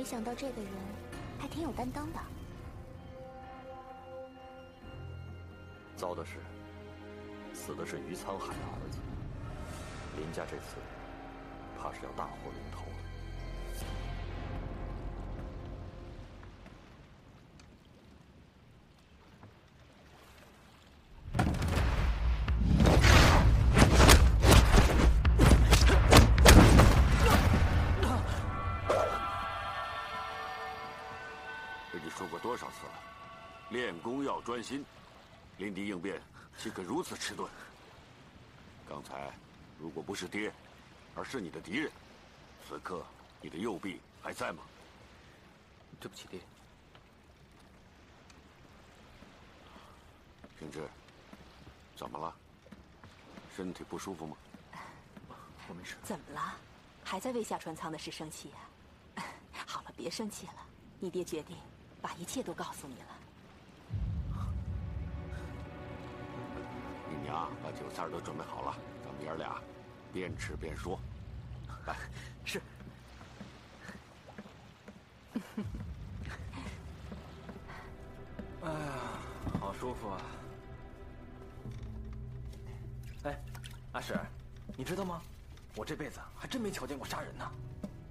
没想到这个人还挺有担当的。糟的是，死的是余沧海的儿子。林家这次怕是要大祸临头多少次了，练功要专心，临敌应变岂可如此迟钝？刚才如果不是爹，而是你的敌人，此刻你的右臂还在吗？对不起，爹。平之，怎么了？身体不舒服吗？我没事。怎么了？还在为下船舱的事生气啊？好了，别生气了。你爹决定把一切都告诉你了。你娘把酒菜都准备好了，咱们爷俩边吃边说。来，是。哎呀，好舒服啊！哎，阿婶，你知道吗？我这辈子还真没瞧见过杀人呢。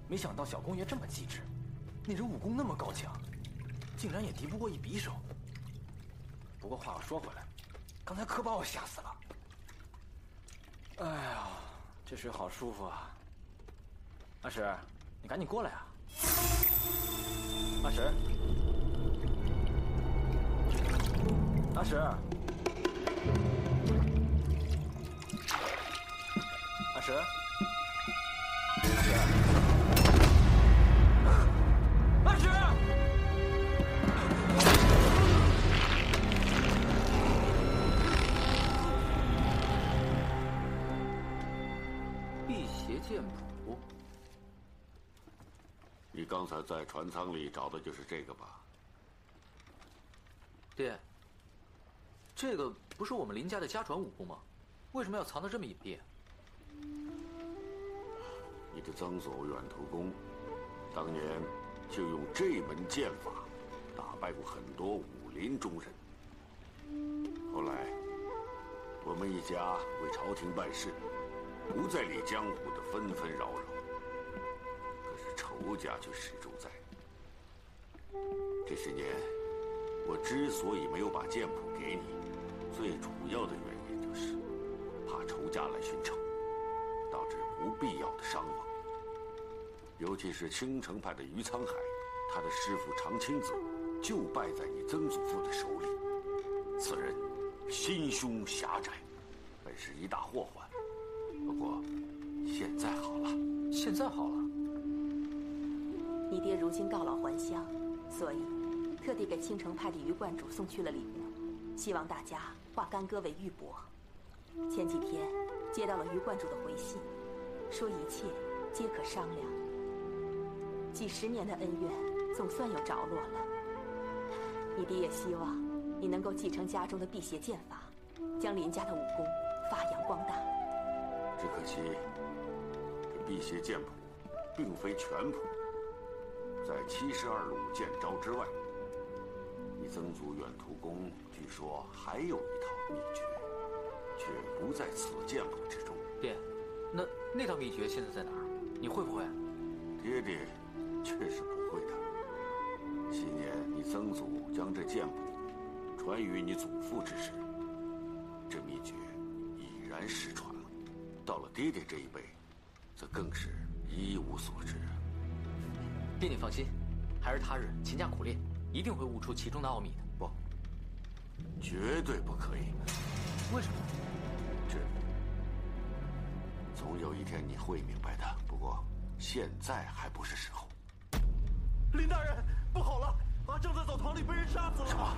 没想到小公爷这么机智，那人武功那么高强，竟然也敌不过一匕首。不过话又说回来，刚才可把我吓死了。哎呀，这水好舒服啊！阿石，你赶紧过来啊！阿石，阿石，阿石，剑谱。你刚才在船舱里找的就是这个吧？爹，这个不是我们林家的家传武功吗？为什么要藏得这么隐蔽？你的曾祖远图公，当年就用这门剑法打败过很多武林中人。后来，我们一家为朝廷办事，不再理江湖的纷纷扰扰，可是仇家却始终在。这些年，我之所以没有把剑谱给你，最主要的原因就是怕仇家来寻仇，导致不必要的伤亡。尤其是青城派的余沧海，他的师傅常青子就败在你曾祖父的手里。此人心胸狭窄，本是一大祸患。不过现在好了，现在好了。你爹如今告老还乡，所以特地给青城派的于观主送去了礼物，希望大家化干戈为玉帛。前几天接到了于观主的回信，说一切皆可商量。几十年的恩怨总算有着落了。你爹也希望你能够继承家中的辟邪剑法，将林家的武功发扬光大。只可惜，这辟邪剑谱并非全谱，在七十二路剑招之外，你曾祖远图公据说还有一套秘诀，却不在此剑谱之中。爹，那那套秘诀现在在哪儿？你会不会？爹爹确实不会的。昔年你曾祖将这剑谱传于你祖父之时，这秘诀已然失传了。到了爹爹这一辈，则更是一无所知。爹你放心，孩儿他日勤加苦练，一定会悟出其中的奥秘的。不，绝对不可以。为什么？这总有一天你会明白的。不过现在还不是时候。林大人，不好了！阿正在澡堂里被人杀死了。什么？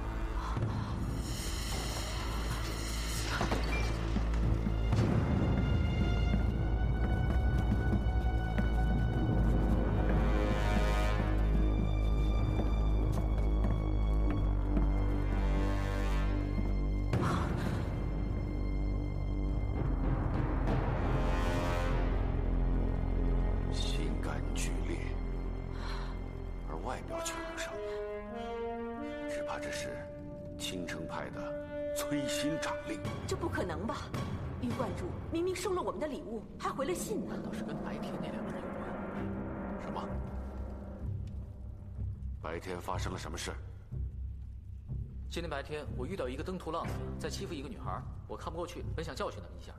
了我们的礼物，还回了信呢。倒是跟白天那两个人有关。什么？白天发生了什么事？今天白天，我遇到一个登徒浪子在欺负一个女孩，我看不过去，本想教训他们一下，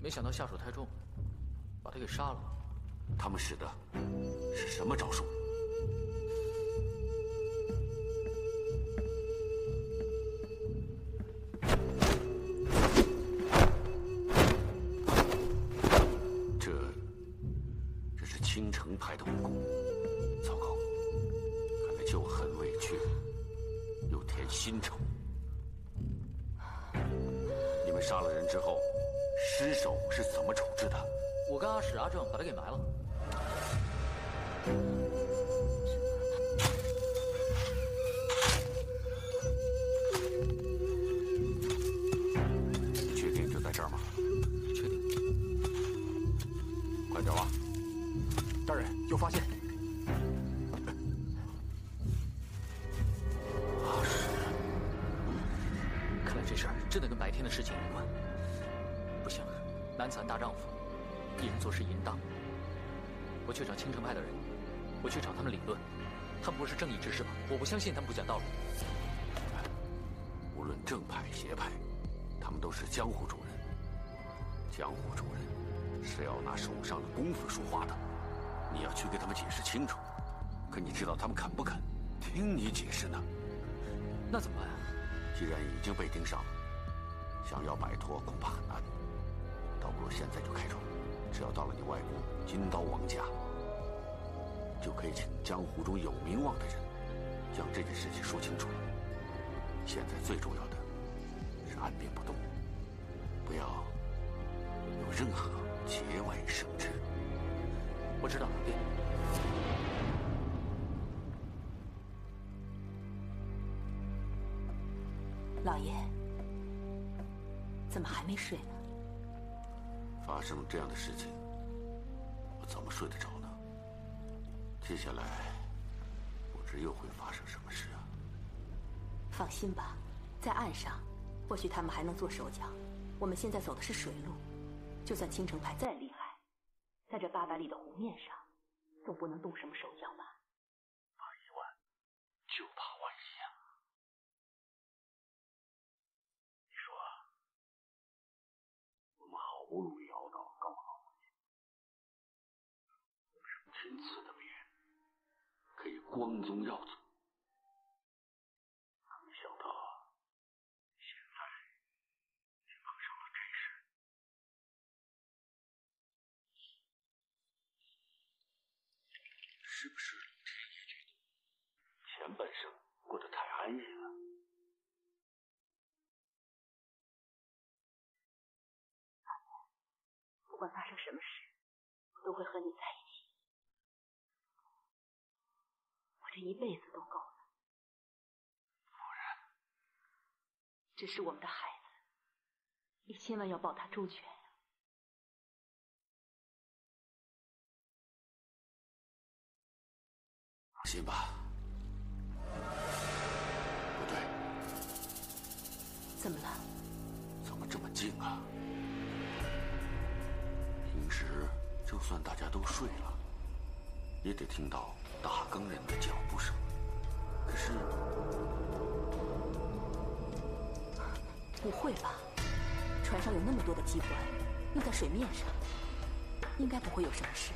没想到下手太重，把他给杀了。他们使的是什么招数？京城派的武功。糟糕，看来就很委屈，又添新仇。你们杀了人之后，尸首是怎么处置的？我跟阿史、阿正把他给埋了。相信他们不讲道理。无论正派邪派，他们都是江湖中人。江湖中人是要拿手上的功夫说话的，你要去给他们解释清楚。可你知道他们肯不肯听你解释呢？那怎么办啊？既然已经被盯上了，想要摆脱恐怕很难。倒不如现在就开除，只要到了你外公金刀王家，就可以请江湖中有名望的人，将这件事情说清楚。现在最重要的是按兵不动，不要有任何节外生枝。我知道了，爹。老爷，怎么还没睡呢？发生这样的事情，我怎么睡得着呢？接下来，不时又会发生什么事啊？放心吧，在岸上，或许他们还能做手脚。我们现在走的是水路，就算青城派再厉害，在这八百里的湖面上，总不能动什么手脚吧？就怕万一啊！你说，我们好不容易熬到刚好，如今此的别人可以光宗耀祖，没想到现在却碰上了这事。是不是天爷觉得前半生过得太安逸了？不管发生什么事，我都会和你在一起。这一辈子都够了。夫人，这是我们的孩子，你千万要保他周全呀。放心吧。不对，怎么了？怎么这么静啊？平时就算大家都睡了，也得听到大更人的脚步声。可是，不会吧？船上有那么多的机关，又在水面上，应该不会有什么事。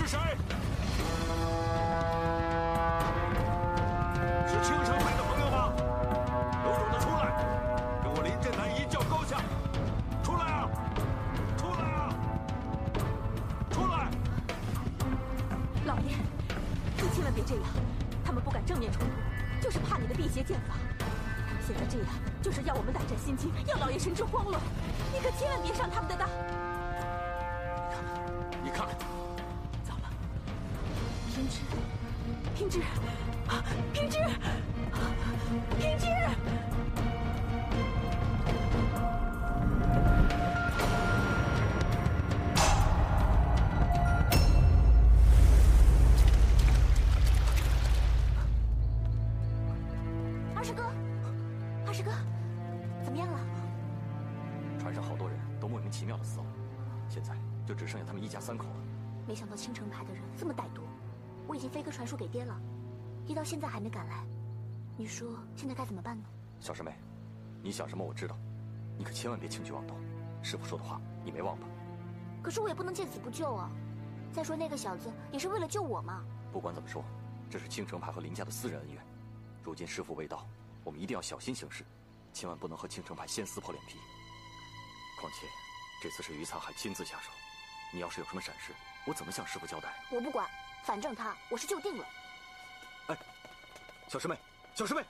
是谁？是青城派的朋友吗？有种的出来，跟我林震南一较高下！出来啊！出来啊！出来！老爷，你千万别这样，他们不敢正面冲突，就是怕你的辟邪剑法。现在这样，就是要我们胆战心惊，要老爷神志慌乱。你可千万别上他们的平之，啊平之，啊平之！二师哥，二师哥，怎么样了？船上好多人都莫名其妙的死了，现在就只剩下他们一家三口了。没想到青城派的人这么歹毒，经飞鸽传书给爹了，爹到现在还没赶来。你说现在该怎么办呢？小师妹，你想什么我知道，你可千万别轻举妄动。师傅说的话你没忘吧？可是我也不能见死不救啊！再说那个小子也是为了救我嘛。不管怎么说，这是青城派和林家的私人恩怨。如今师傅未到，我们一定要小心行事，千万不能和青城派先撕破脸皮。况且，这次是于沧海亲自下手，你要是有什么闪失，我怎么向师傅交代？我不管，反正他我是救定了。哎，小师妹，小师妹，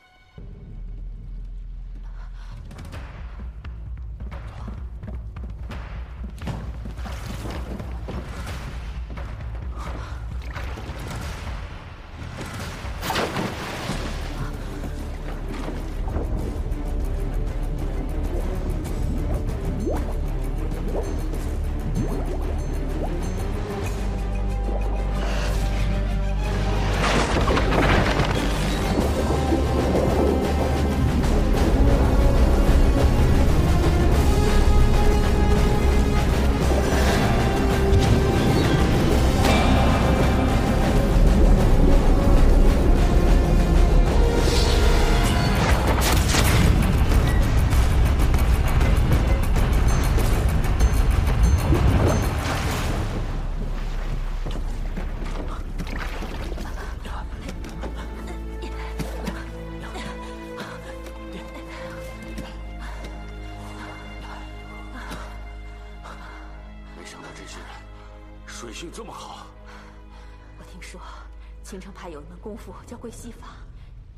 功夫叫归西法，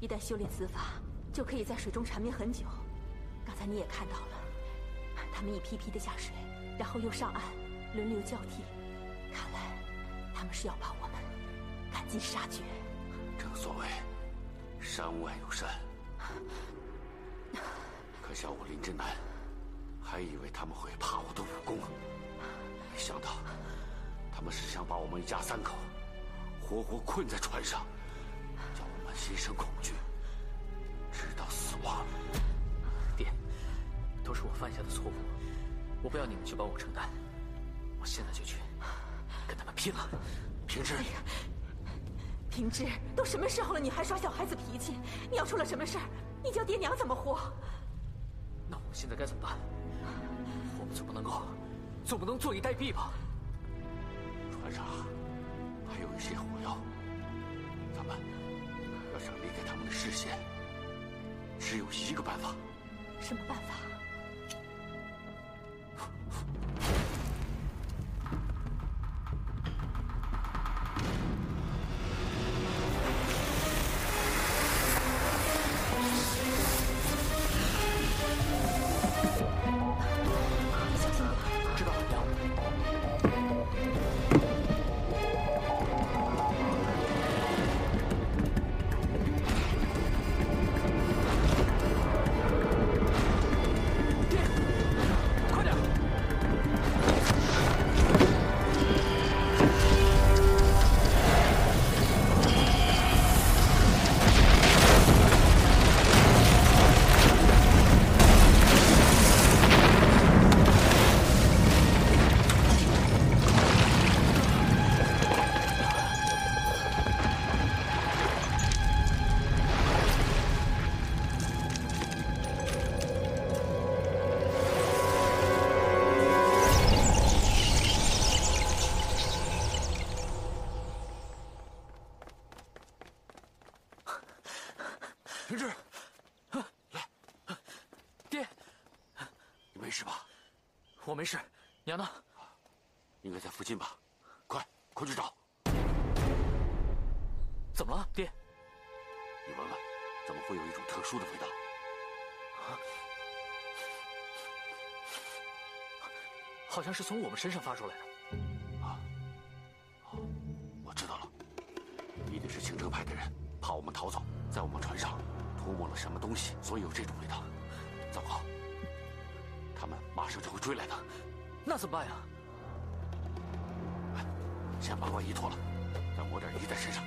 一旦修炼此法，就可以在水中缠绵很久。刚才你也看到了，他们一批批的下水，然后又上岸，轮流交替。看来，他们是要把我们赶尽杀绝。正所谓山外有山，可笑我林之南，还以为他们会怕我的武功，没想到他们是想把我们一家三口活活困在船上，心生恐惧，直到死亡。爹，都是我犯下的错误，我不要你们去帮我承担，我现在就去跟他们拼了。平之，平之，都什么时候了，你还耍小孩子脾气？你要出了什么事儿，你叫爹娘怎么活？那我们现在该怎么办？我们总不能够，总不能坐以待毙吧？船上还有一些火药，他们的视线，只有一个办法。什么办法？好像是从我们身上发出来的。啊我知道了，一定是青城派的人怕我们逃走，在我们船上涂抹了什么东西，所以有这种味道。糟糕，他们马上就会追来的。那怎么办呀？先把外衣脱了，再抹点衣在身上。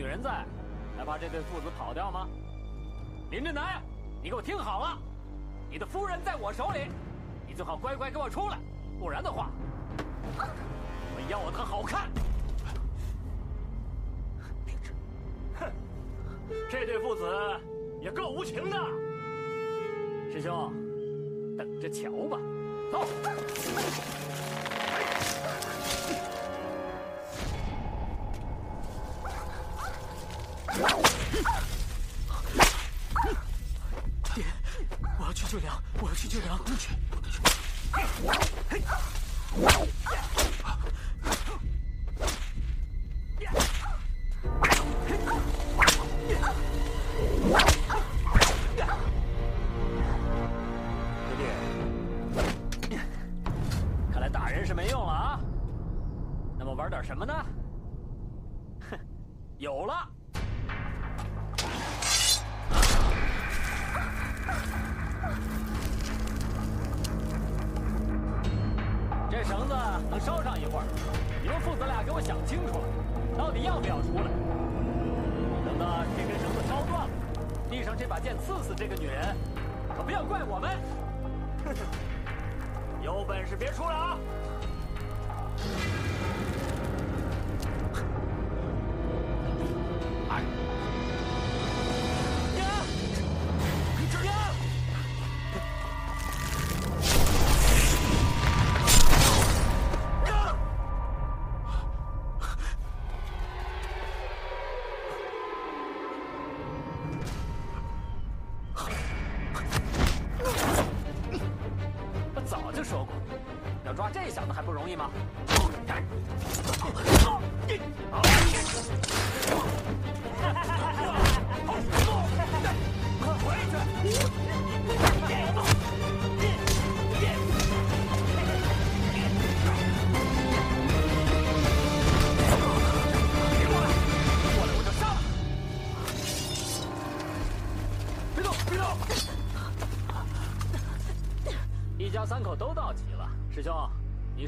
女人在，还怕这对父子跑掉吗？林振南，你给我听好了，你的夫人在我手里，你最好乖乖给我出来，不然的话，我要了她好看。哼，这对父子也够无情的。师兄，等着瞧吧。走。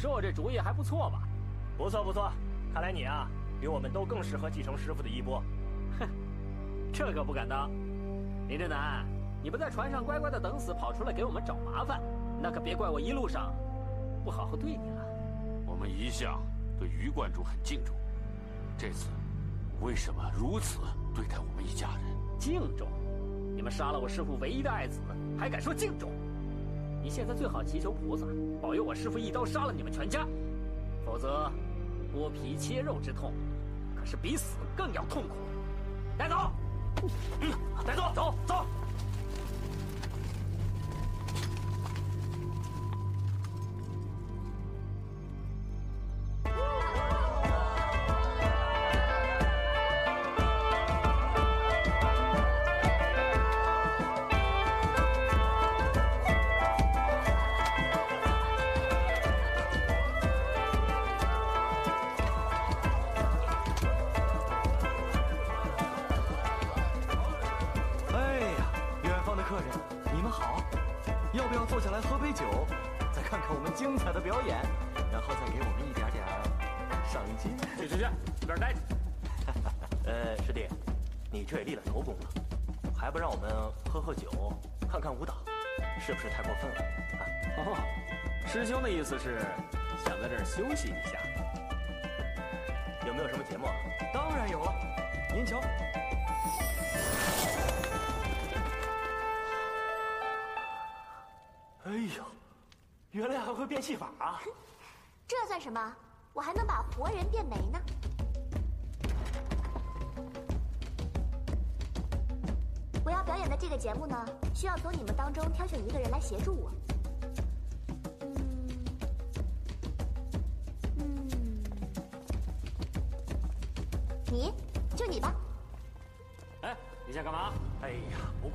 说我这主意还不错吧？不错不错，看来你啊，比我们都更适合继承师傅的衣钵。哼，这可不敢当。林震南，你不在船上乖乖的等死，跑出来给我们找麻烦，那可别怪我一路上不好好对你了。我们一向对余观主很敬重，这次为什么如此对待我们一家人？敬重？你们杀了我师父唯一的爱子，还敢说敬重？你现在最好祈求菩萨保佑我师父一刀杀了你们全家，否则剥皮切肉之痛，可是比死更要痛苦。带走，嗯，带走，走走。师兄的意思是想在这儿休息一下。有没有什么节目？当然有了，您瞧。哎呦，原来还会变戏法啊！这算什么？我还能把活人变没呢。我要表演的这个节目呢，需要从你们当中挑选一个人来协助我。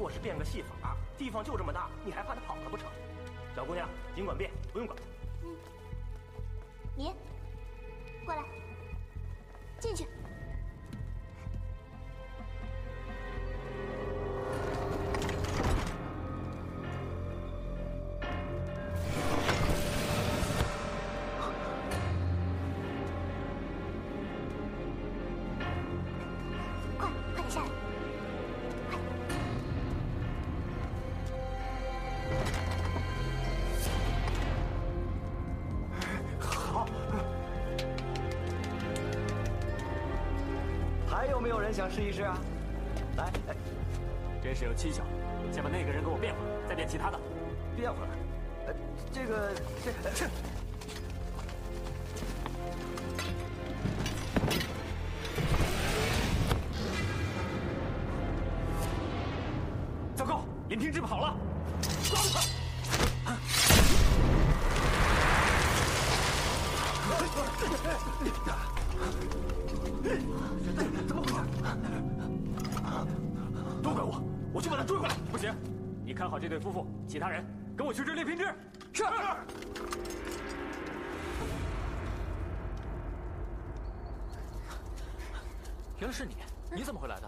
我，是变个戏法，地方就这么大，你还怕他跑了不成？小姑娘，尽管变，不用管。林平之跑了！抓住他！怎么回事？都怪我，我去把他追回来。不行，你看好这对夫妇，其他人跟我去追林平之。是。原来是你，你怎么会来的？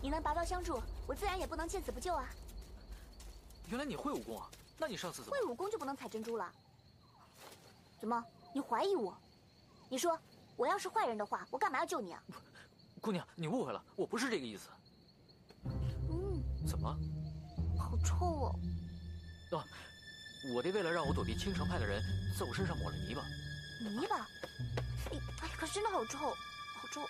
你能拔刀相助，我自然也不能见死不救啊。原来你会武功啊？那你上次怎么？会武功就不能采珍珠了？怎么，你怀疑我？你说，我要是坏人的话，我干嘛要救你啊？姑娘，你误会了，我不是这个意思。嗯，怎么？好臭哦！哦，我爹为了让我躲避青城派的人，在我身上抹了泥巴。泥巴？哎哎，可是真的好臭，好臭！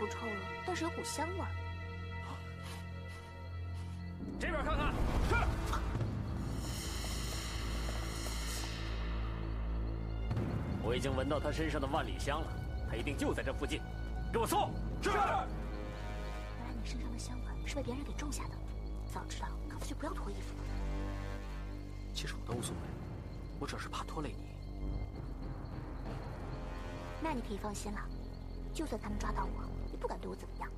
不臭了，但是有股香味儿。这边看看。是。我已经闻到他身上的万里香了，他一定就在这附近。给我搜！是。原来你身上的香味是被别人给种下的，早知道干脆就不要脱衣服了。其实我都无所谓，我只是怕拖累你。那你可以放心了，就算他们抓到我，也不敢对我怎么样。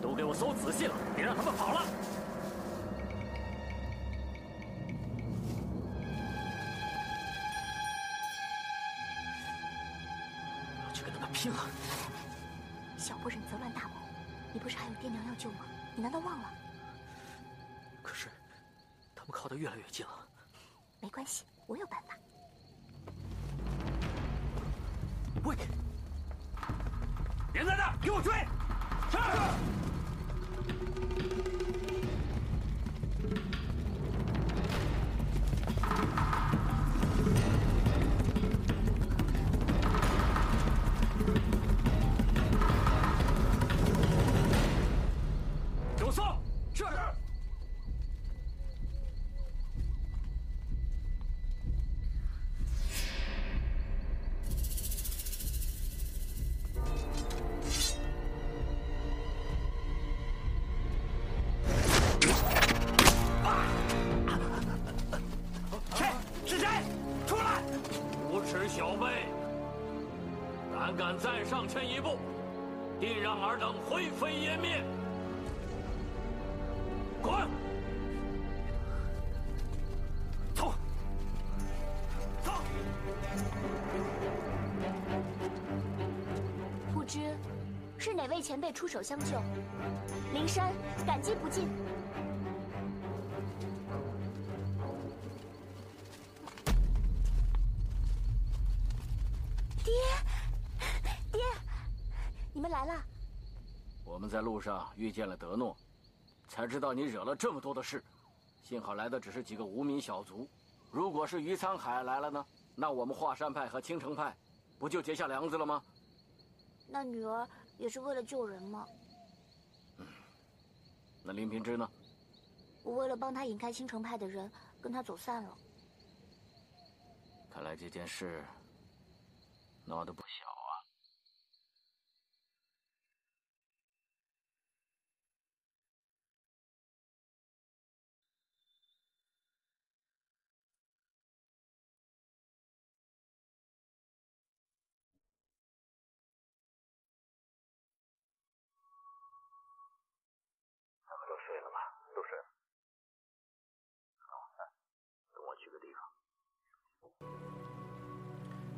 都给我搜仔细了，别让他们跑了。我要去跟他们拼了！小不忍则乱大谋，你不是还有爹娘要救吗？你难道忘了？可是，他们靠得越来越近了。没关系，我有办法。喂，人在那，给我追！是。哪位前辈出手相救。灵山感激不尽。爹爹你们来了。我们在路上遇见了德诺才知道你惹了这么多的事。幸好来的只是几个无名小卒如果是余沧海来了呢？那我们华山派和青城派不就结下梁子了吗？那女儿也是为了救人嘛？嗯。那林平之呢？我为了帮他引开青城派的人，跟他走散了。看来这件事闹得不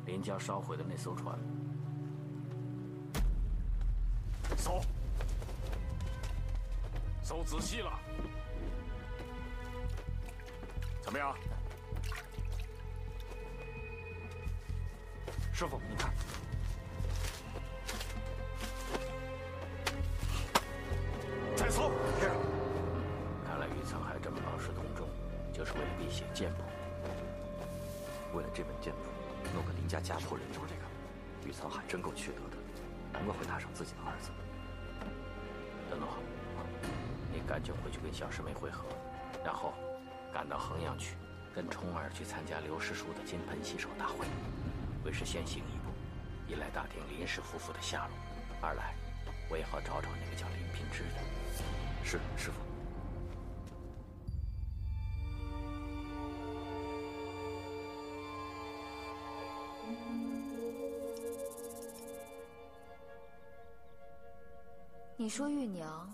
林家烧毁的那艘船，搜，搜仔细了，怎么样？师傅，你看，再搜。是。看来于沧海这么劳师动众，就是为了避邪剑谱。为了这本剑谱。弄个林家家破人亡，这个于沧海真够缺德的，难怪会踏上自己的儿子。德诺，你赶紧回去跟小师妹会合，然后赶到衡阳去，跟冲儿去参加刘师叔的金盆洗手大会。为师先行一步，一来打听林氏夫妇的下落，二来我也好找找那个叫林平之的。是，师傅。你说玉娘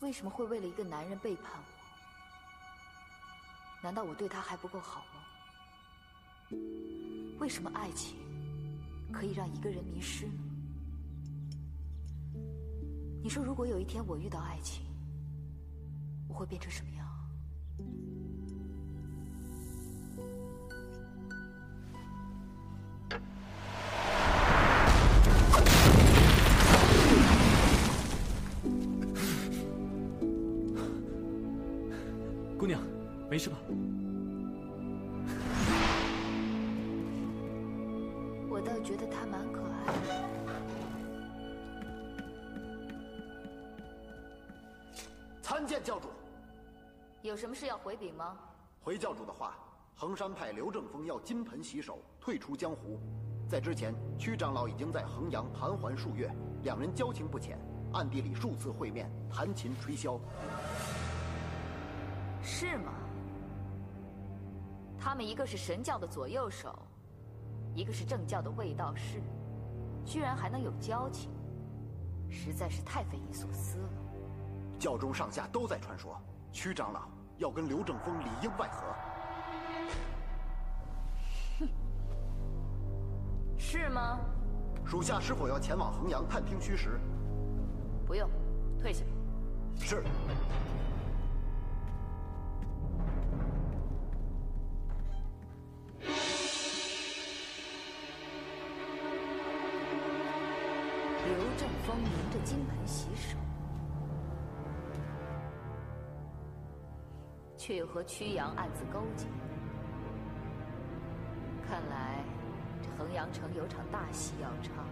为什么会为了一个男人背叛我？难道我对她还不够好吗？为什么爱情可以让一个人迷失呢？你说如果有一天我遇到爱情，我会变成什么样？见教主。有什么事要回禀吗？回教主的话，衡山派刘正风要金盆洗手，退出江湖。在之前，屈长老已经在衡阳盘桓数月，两人交情不浅，暗地里数次会面，弹琴吹箫。是吗？他们一个是神教的左右手，一个是正教的卫道士，居然还能有交情，实在是太匪夷所思了。教中上下都在传说，屈长老要跟刘正风里应外合。哼，是吗？属下是否要前往衡阳探听虚实？不用，退下。是。刘正风临着金盆洗手，却又和曲阳暗自勾结。看来这衡阳城有场大戏要唱，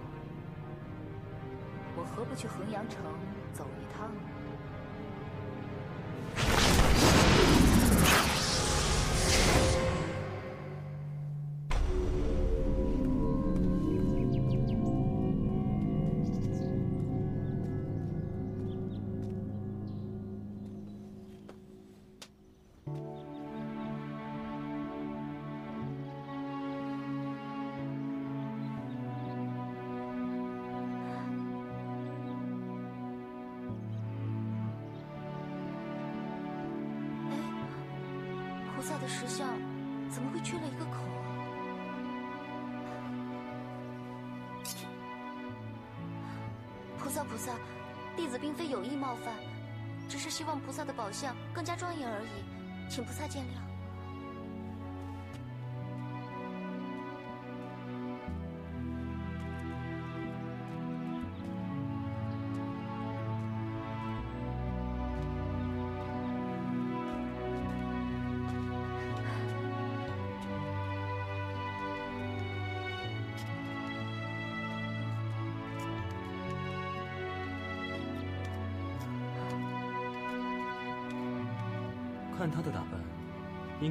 我何不去衡阳城走一趟？石像怎么会缺了一个口？菩萨菩萨，弟子并非有意冒犯，只是希望菩萨的宝相更加庄严而已，请菩萨见谅。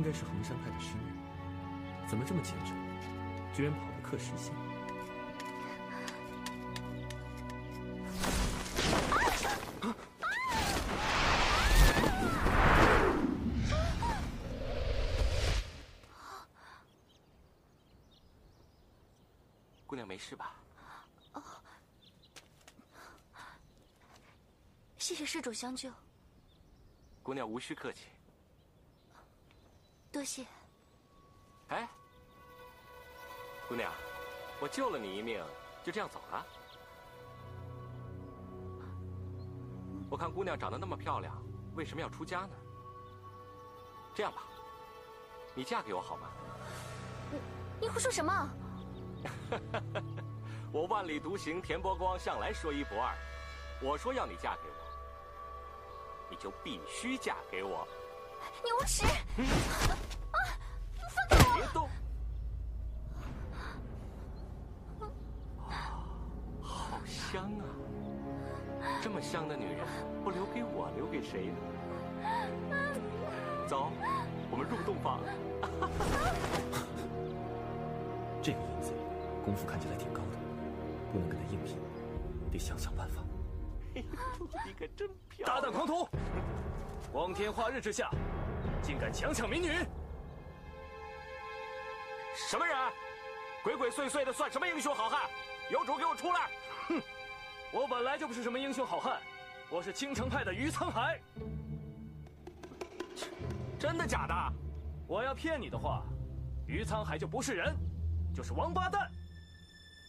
该是衡山派的师妹，怎么这么虔诚，居然跑来刻石像？姑娘没事吧？谢谢施主相救，姑娘无需客气。多谢。哎，姑娘，我救了你一命，就这样走了？我看姑娘长得那么漂亮，为什么要出家呢？这样吧，你嫁给我好吗？你你胡说什么？我万里独行，田伯光向来说一不二。我说要你嫁给我，你就必须嫁给我。你无耻！啊！你可真漂亮！大胆狂徒，光天化日之下，竟敢强抢民女！什么人？鬼鬼祟祟的，算什么英雄好汉？有种给我出来！哼，我本来就不是什么英雄好汉，我是青城派的于沧海。真的假的？我要骗你的话，于沧海就不是人，就是王八蛋。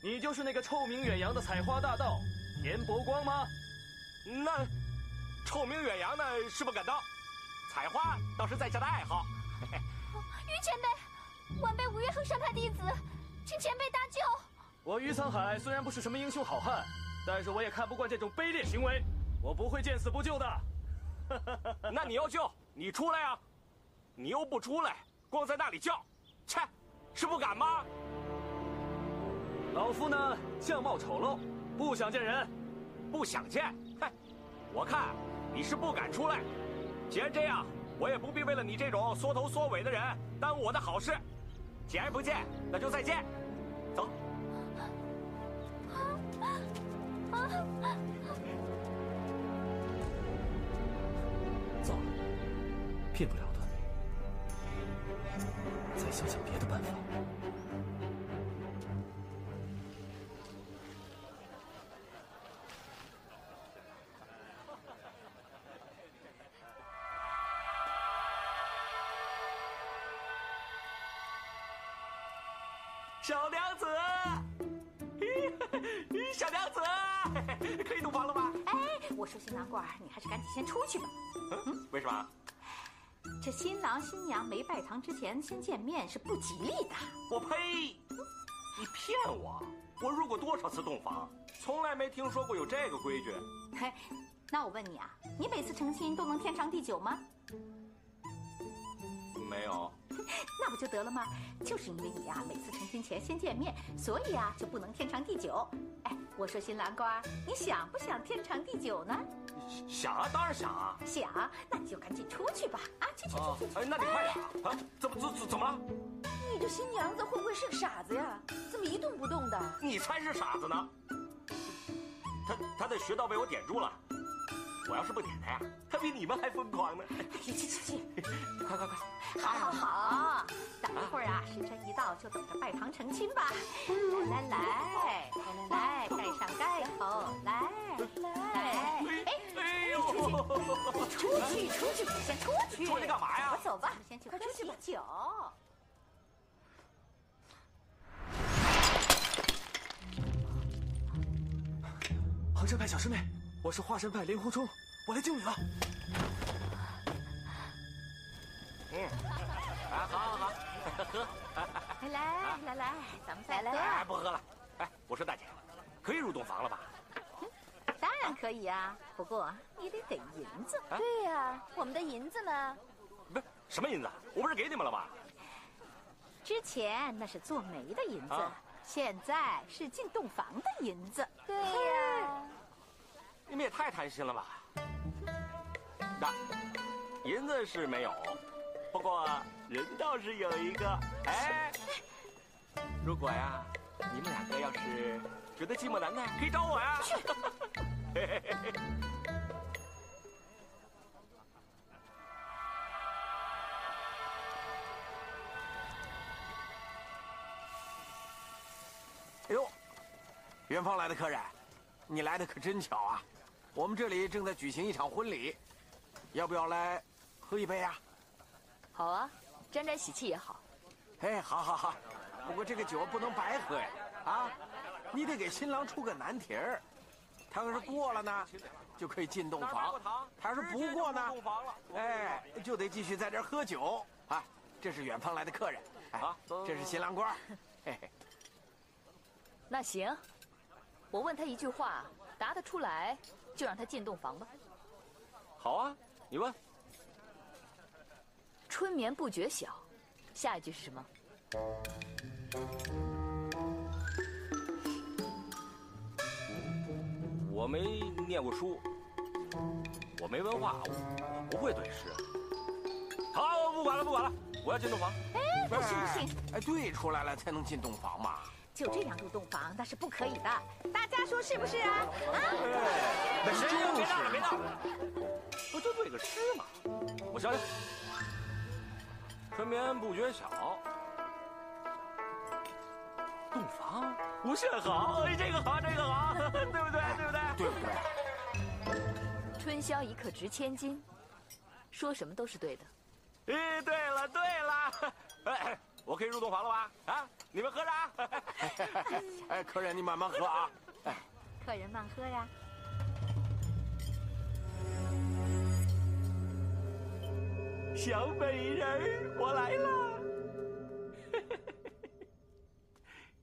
你就是那个臭名远扬的采花大盗田伯光吗？那臭名远扬的是不敢当，采花倒是在下的爱好。于前辈，晚辈五岳衡山派弟子，请前辈搭救。我于沧海虽然不是什么英雄好汉，但是我也看不惯这种卑劣行为，我不会见死不救的。那你要救，你出来啊！你又不出来，光在那里叫，切，是不敢吗？老夫呢，相貌丑陋，不想见人，不想见。我看你是不敢出来。既然这样，我也不必为了你这种缩头缩尾的人耽误我的好事。既然不见，那就再见。走。糟了，骗不了他，再想想别的办法。小娘子，小娘子，可以洞房了吧？哎，我说新郎官，你还是赶紧先出去吧。嗯，为什么？这新郎新娘没拜堂之前先见面是不吉利的。我呸！你骗我！我入过多少次洞房，从来没听说过有这个规矩。嘿，那我问你啊，你每次成亲都能天长地久吗？没有。那不就得了吗？就是因为你呀，每次成亲前先见面，所以啊就不能天长地久。哎，我说新郎官，你想不想天长地久呢？想啊，当然想啊。想，那你就赶紧出去吧。啊，去去去去。哎，那你快点啊！怎么怎怎怎么了？你这新娘子会不会是个傻子呀？怎么一动不动的？你才是傻子呢！他他的穴道被我点住了。我要是不点他呀，他比你们还疯狂呢！去去去去，快快快！好，好，好！等一会儿啊，时辰一到，就等着拜堂成亲吧。来来来，来来来，盖上盖头，来来，哎哎呦！出去出去，你先出去！出去干嘛呀？我走吧，我们先去喝喜酒。衡山派小师妹。我是华山派令狐冲，我来救你了。嗯，啊，好，好，好，喝。来来来，咱们再来。哎，不喝了。哎，我说大姐，可以入洞房了吧？当然可以啊，不过你得给银子。对呀，我们的银子呢？不是什么银子，我不是给你们了吗？之前那是做媒的银子，现在是进洞房的银子。对呀。你们也太贪心了吧！那，银子是没有，不过人倒是有一个。哎，如果呀，你们两个要是觉得寂寞难耐，可以找我呀。哎呦，远方来的客人，你来的可真巧啊！我们这里正在举行一场婚礼，要不要来喝一杯呀？好啊，沾沾喜气也好。哎，好好好，不过这个酒不能白喝呀，啊，你得给新郎出个难题儿。他要是过了呢，就可以进洞房；他要是不过呢，哎，就得继续在这儿喝酒。啊，这是远方来的客人，哎，这是新郎官。嘿嘿。那行，我问他一句话，答得出来，就让他进洞房吧。好啊，你问。春眠不觉晓，下一句是什么？我没念过书，我没文化，我不会对诗。好，我不管了，不管了，我要进洞房。哎，不行不行，哎，对出来了才能进洞房嘛。就这样入洞房那是不可以的，大家说是不是啊？啊！那是别闹了，别闹了，不就对个吃吗？我想想，春眠不觉晓，洞房，无限好，哎，这个好，这个好，对不对？对不对？对不对？春宵一刻值千金，说什么都是对的。哎，对了对了，哎，我可以入洞房了吧？啊！你们喝啥？哎，客人你慢慢喝啊！客人慢喝呀。小美人儿，我来了。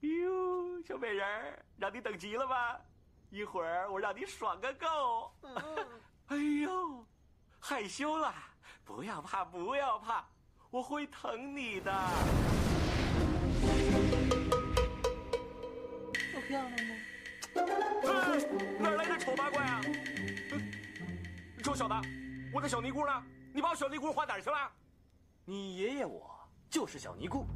哟，小美人儿，让你等急了吧？一会儿我让你爽个够。哎呦，害羞了？不要怕，不要怕，我会疼你的。漂亮吗？哪来的丑八怪啊！臭小子，我的小尼姑呢？你把我小尼姑换哪儿去了？你爷爷我就是小尼姑。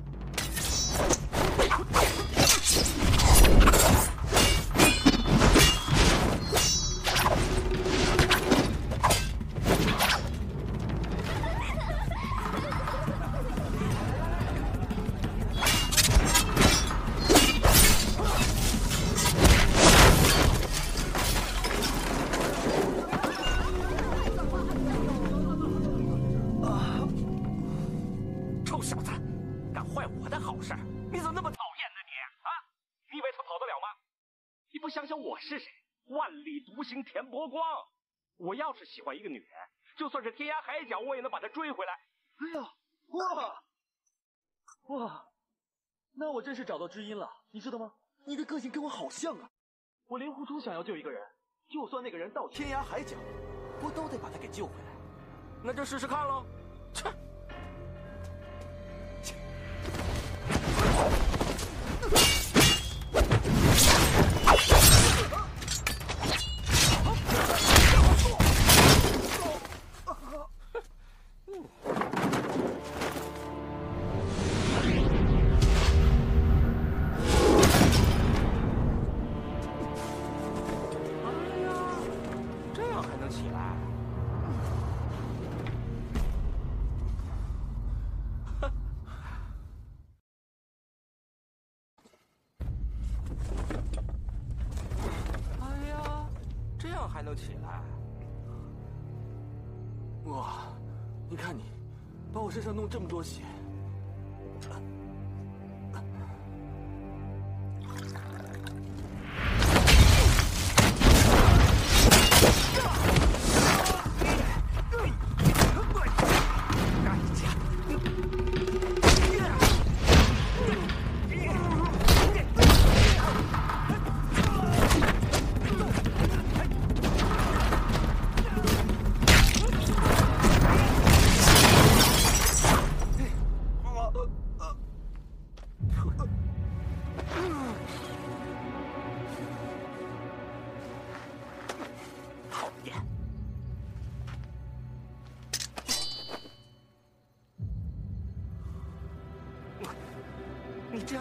行田伯光。我要是喜欢一个女人，就算是天涯海角，我也能把她追回来。哎呀，哇，哇，那我真是找到知音了，你知道吗？你的个性跟我好像啊。我令狐冲想要救一个人，就算那个人到天涯海角，我都得把他给救回来。那就试试看喽。切。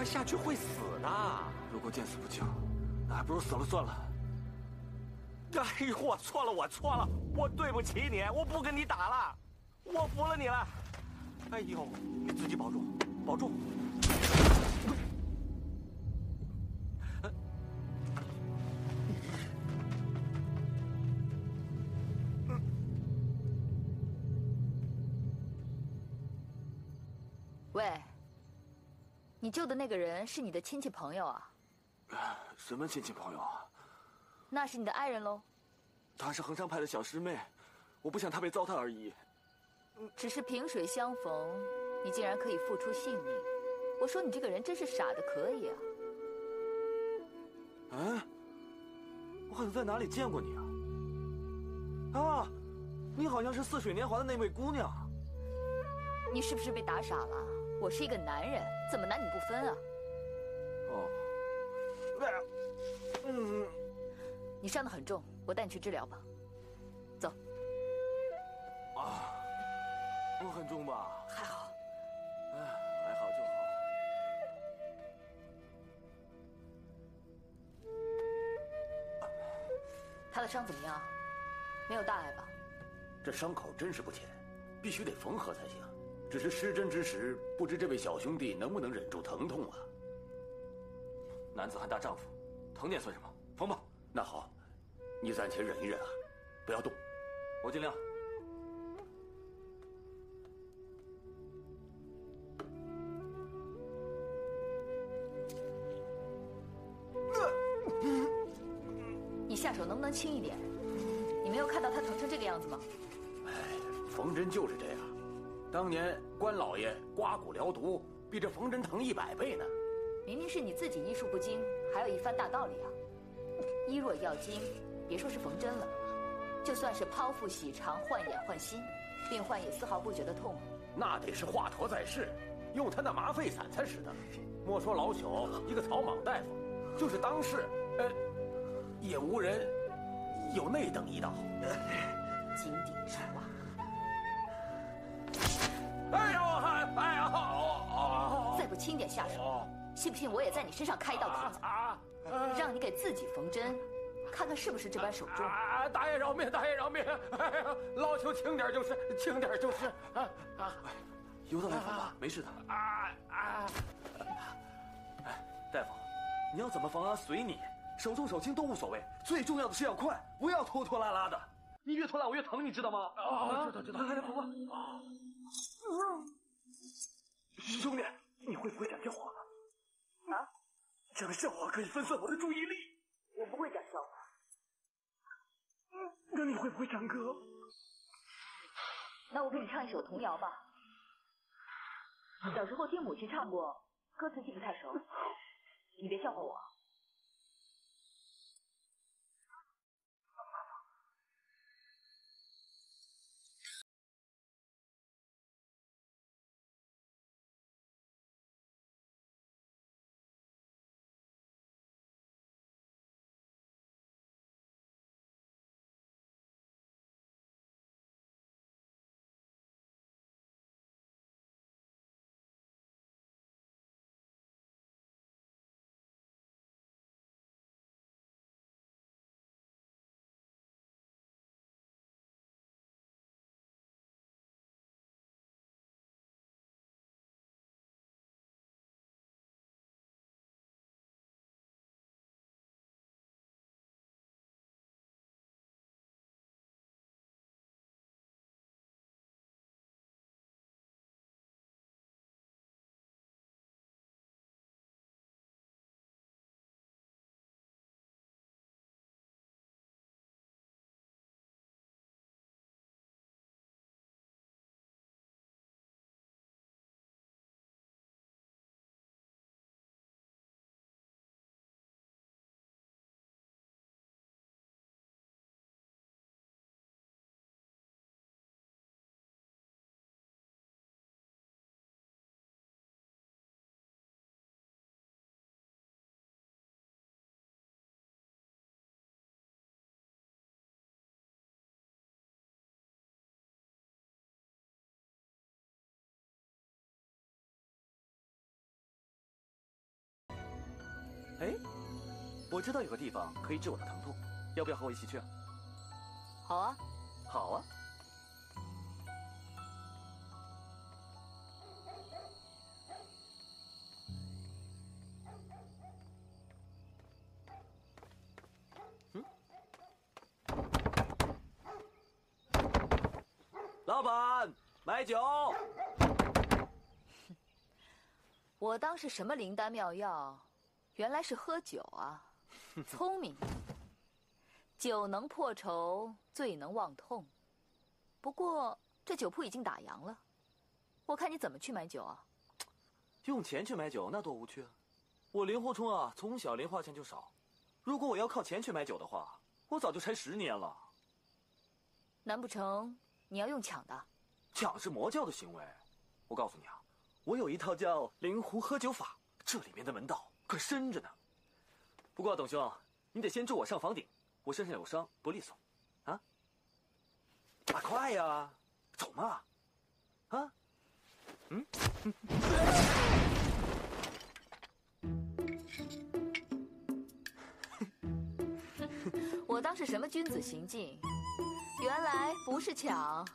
下去会死的。如果见死不救，那还不如死了算了。哎呦，我错了，我错了，我对不起你，我不跟你打了，我服了你了。哎呦，你自己保重，保重。你救的那个人是你的亲戚朋友啊？什么亲戚朋友啊？那是你的爱人喽？她是恒山派的小师妹，我不想她被糟蹋而已。只是萍水相逢，你竟然可以付出性命，我说你这个人真是傻的可以啊！嗯，我好像在哪里见过你啊？啊，你好像是似水年华的那位姑娘。你是不是被打傻了？我是一个男人，怎么男女不分啊？哦，嗯，你伤得很重，我带你去治疗吧。走。啊，不很重吧？还好。哎，还好就好。他的伤怎么样？没有大碍吧？这伤口真是不浅，必须得缝合才行。只是失针之时，不知这位小兄弟能不能忍住疼痛啊？男子汉大丈夫，疼点算什么？缝吧。那好，你暂且忍一忍啊，不要动。我尽量。你下手能不能轻一点？你没有看到他疼成这个样子吗？哎，缝针就是这样。当年关老爷刮骨疗毒，比这缝针疼一百倍呢。明明是你自己医术不精，还有一番大道理啊！医若要精，别说是缝针了，就算是剖腹洗肠、换眼换心，病患也丝毫不觉得痛。那得是华佗在世，用他那麻沸散才使得。莫说老朽一个草莽大夫，就是当世，呃，也无人有那等医道。井底之蛙。轻点下手，信不信我也在你身上开一道框子，让你给自己缝针，看看是不是这般手重？啊！大爷饶命！大爷饶命！哎呀，老朽轻点就是，轻点就是。啊啊！由他来缝吧，没事的。啊啊！哎，大夫，你要怎么缝啊？随你，手重手轻都无所谓，最重要的是要快，不要拖拖拉拉的。你越拖拉我越疼，你知道吗？啊，知道知道。来来缝吧。兄弟，你会不会讲笑话？啊？讲笑话可以分散我的注意力。我不会讲笑话。那你会不会唱歌？那我给你唱一首童谣吧。小时候听母亲唱过，歌词记不太熟，你别笑话我。哎，我知道有个地方可以治我的疼痛，要不要和我一起去啊？好啊，好啊。老板，买酒。我当是什么灵丹妙药，原来是喝酒啊！聪明，酒能破愁，醉能忘痛。不过这酒铺已经打烊了，我看你怎么去买酒啊？用钱去买酒那多无趣啊！我令狐冲啊，从小零花钱就少。如果我要靠钱去买酒的话，我早就拆十年了。难不成你要用抢的？抢是魔教的行为。我告诉你啊，我有一套叫灵狐喝酒法，这里面的门道可深着呢。不过董兄，你得先助我上房顶，我身上有伤，不利索。啊？啊，快呀，走嘛！啊？嗯？我当是什么君子行径，原来不是抢，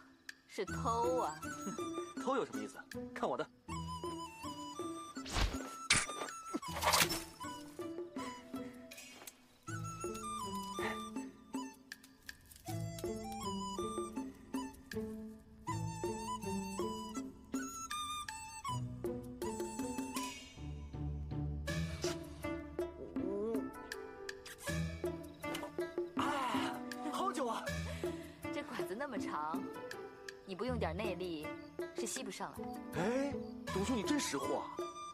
是偷啊！偷有什么意思？看我的！上来。哎，董兄你真识货啊！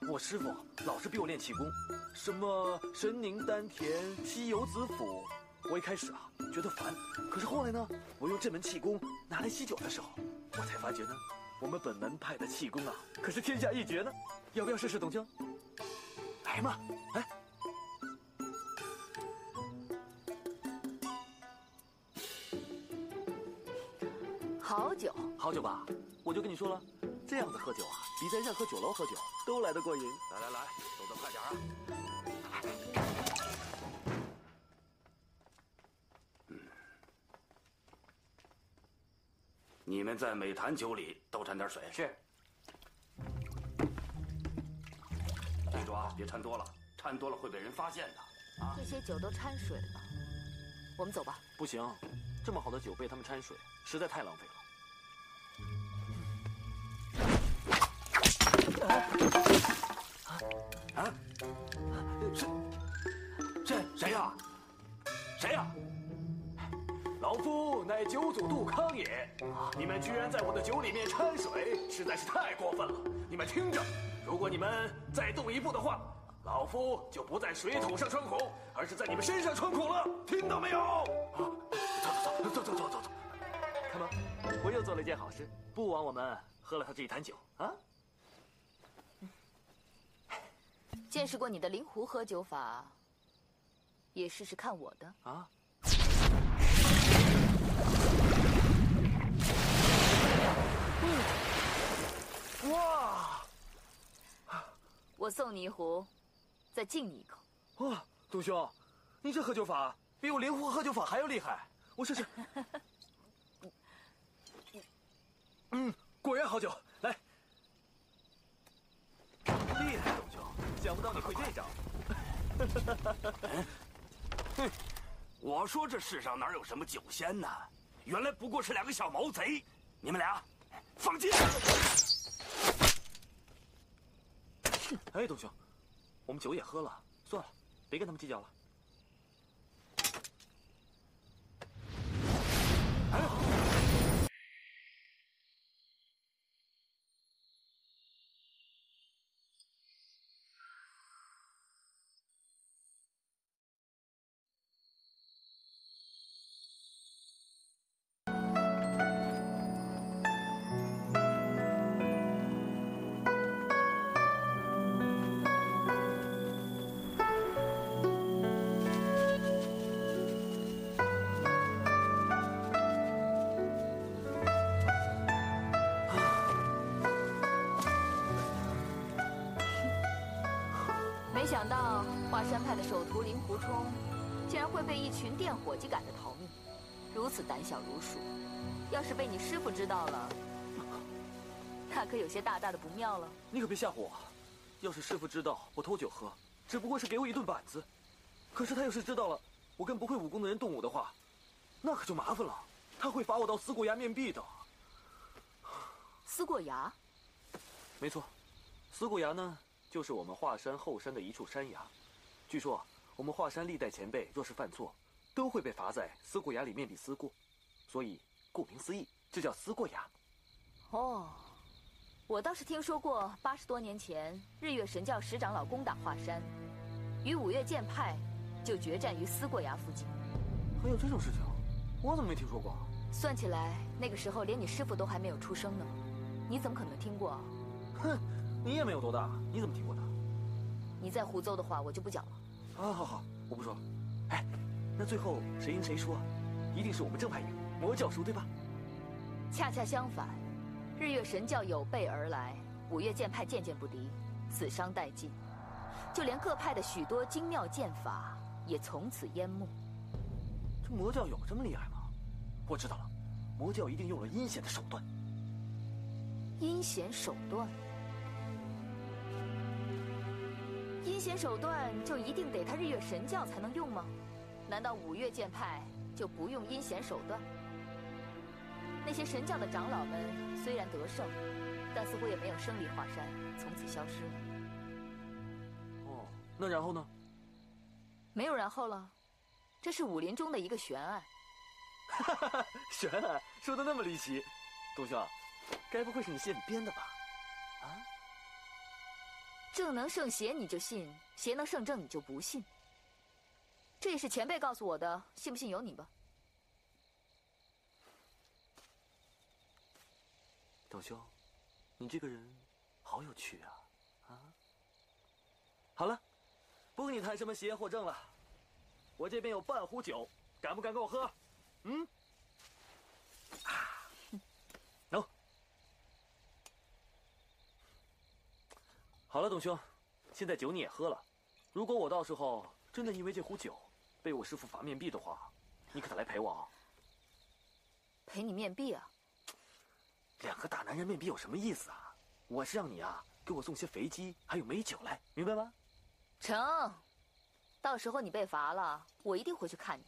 我师傅老是逼我练气功，什么神宁丹田、西游子府。我一开始啊觉得烦，可是后来呢，我用这门气功拿来吸酒的时候，我才发觉呢，我们本门派的气功啊可是天下一绝呢。要不要试试，董兄？来嘛，来！好酒，好酒吧？我就跟你说了，这样子喝酒啊，比在任何酒楼喝酒都来得过瘾。来来来，动作快点啊！你们在每坛酒里都掺点水。是。记住啊，别掺多了，掺多了会被人发现的。啊，这些酒都掺水了，我们走吧。不行，这么好的酒被他们掺水，实在太浪费了。啊？是，这谁呀？谁呀？老夫乃酒祖杜康也，你们居然在我的酒里面掺水，实在是太过分了！你们听着，如果你们再动一步的话，老夫就不在水桶上穿孔，而是在你们身上穿孔了，听到没有？啊，走走走走走走走走，看吧，我又做了一件好事，不枉我们喝了他这一坛酒啊！见识过你的灵狐喝酒法，也试试看我的啊！嗯，哇！我送你一壶，再敬你一口。哇，董兄，你这喝酒法比我灵狐喝酒法还要厉害，我试试。嗯，果然好酒，来。厉害，想不到你会这招。哼，我说这世上哪有什么酒仙呢？原来不过是两个小毛贼。你们俩放箭。哎，董兄，我们酒也喝了，算了，别跟他们计较了。想到华山派的首徒令狐冲，竟然会被一群电伙计赶着逃命，如此胆小如鼠。要是被你师傅知道了，那可有些大大的不妙了。你可别吓唬我，要是师傅知道我偷酒喝，只不过是给我一顿板子。可是他要是知道了我跟不会武功的人动武的话，那可就麻烦了。他会罚我到思过崖面壁的。思过崖？没错，思过崖呢，就是我们华山后山的一处山崖。据说我们华山历代前辈若是犯错，都会被罚在思过崖里面壁思过，所以顾名思义，这叫思过崖。哦，我倒是听说过，八十多年前日月神教十长老攻打华山，与五岳剑派就决战于思过崖附近。还有这种事情？我怎么没听说过？算起来，那个时候连你师傅都还没有出生呢，你怎么可能听过？哼，你也没有多大，你怎么听过的？你再胡诌的话，我就不讲了。啊，好，好，我不说了。哎，那最后谁赢谁输啊？一定是我们正派赢，魔教输，对吧？恰恰相反，日月神教有备而来，五岳剑派渐渐不敌，死伤殆尽，就连各派的许多精妙剑法也从此淹没。这魔教有这么厉害吗？我知道了，魔教一定用了阴险的手段。阴险手段？阴险手段就一定得他日月神教才能用吗？难道五岳剑派就不用阴险手段？那些神教的长老们虽然得胜，但似乎也没有生离华山，从此消失了。哦，那然后呢？没有然后了。这是武林中的一个悬案。哈哈哈，悬案说的那么离奇，杜兄，该不会是你现编的吧？正能胜邪你就信，邪能胜正你就不信。这也是前辈告诉我的，信不信由你吧。董兄，你这个人好有趣啊！啊？好了，不跟你谈什么邪或正了。我这边有半壶酒，敢不敢跟我喝？嗯？啊，好了，董兄，现在酒你也喝了。如果我到时候真的因为这壶酒被我师父罚面壁的话，你可得来陪我啊！陪你面壁啊？两个大男人面壁有什么意思啊？我是让你啊给我送些肥鸡还有美酒来，明白吗？成。到时候你被罚了，我一定回去看你。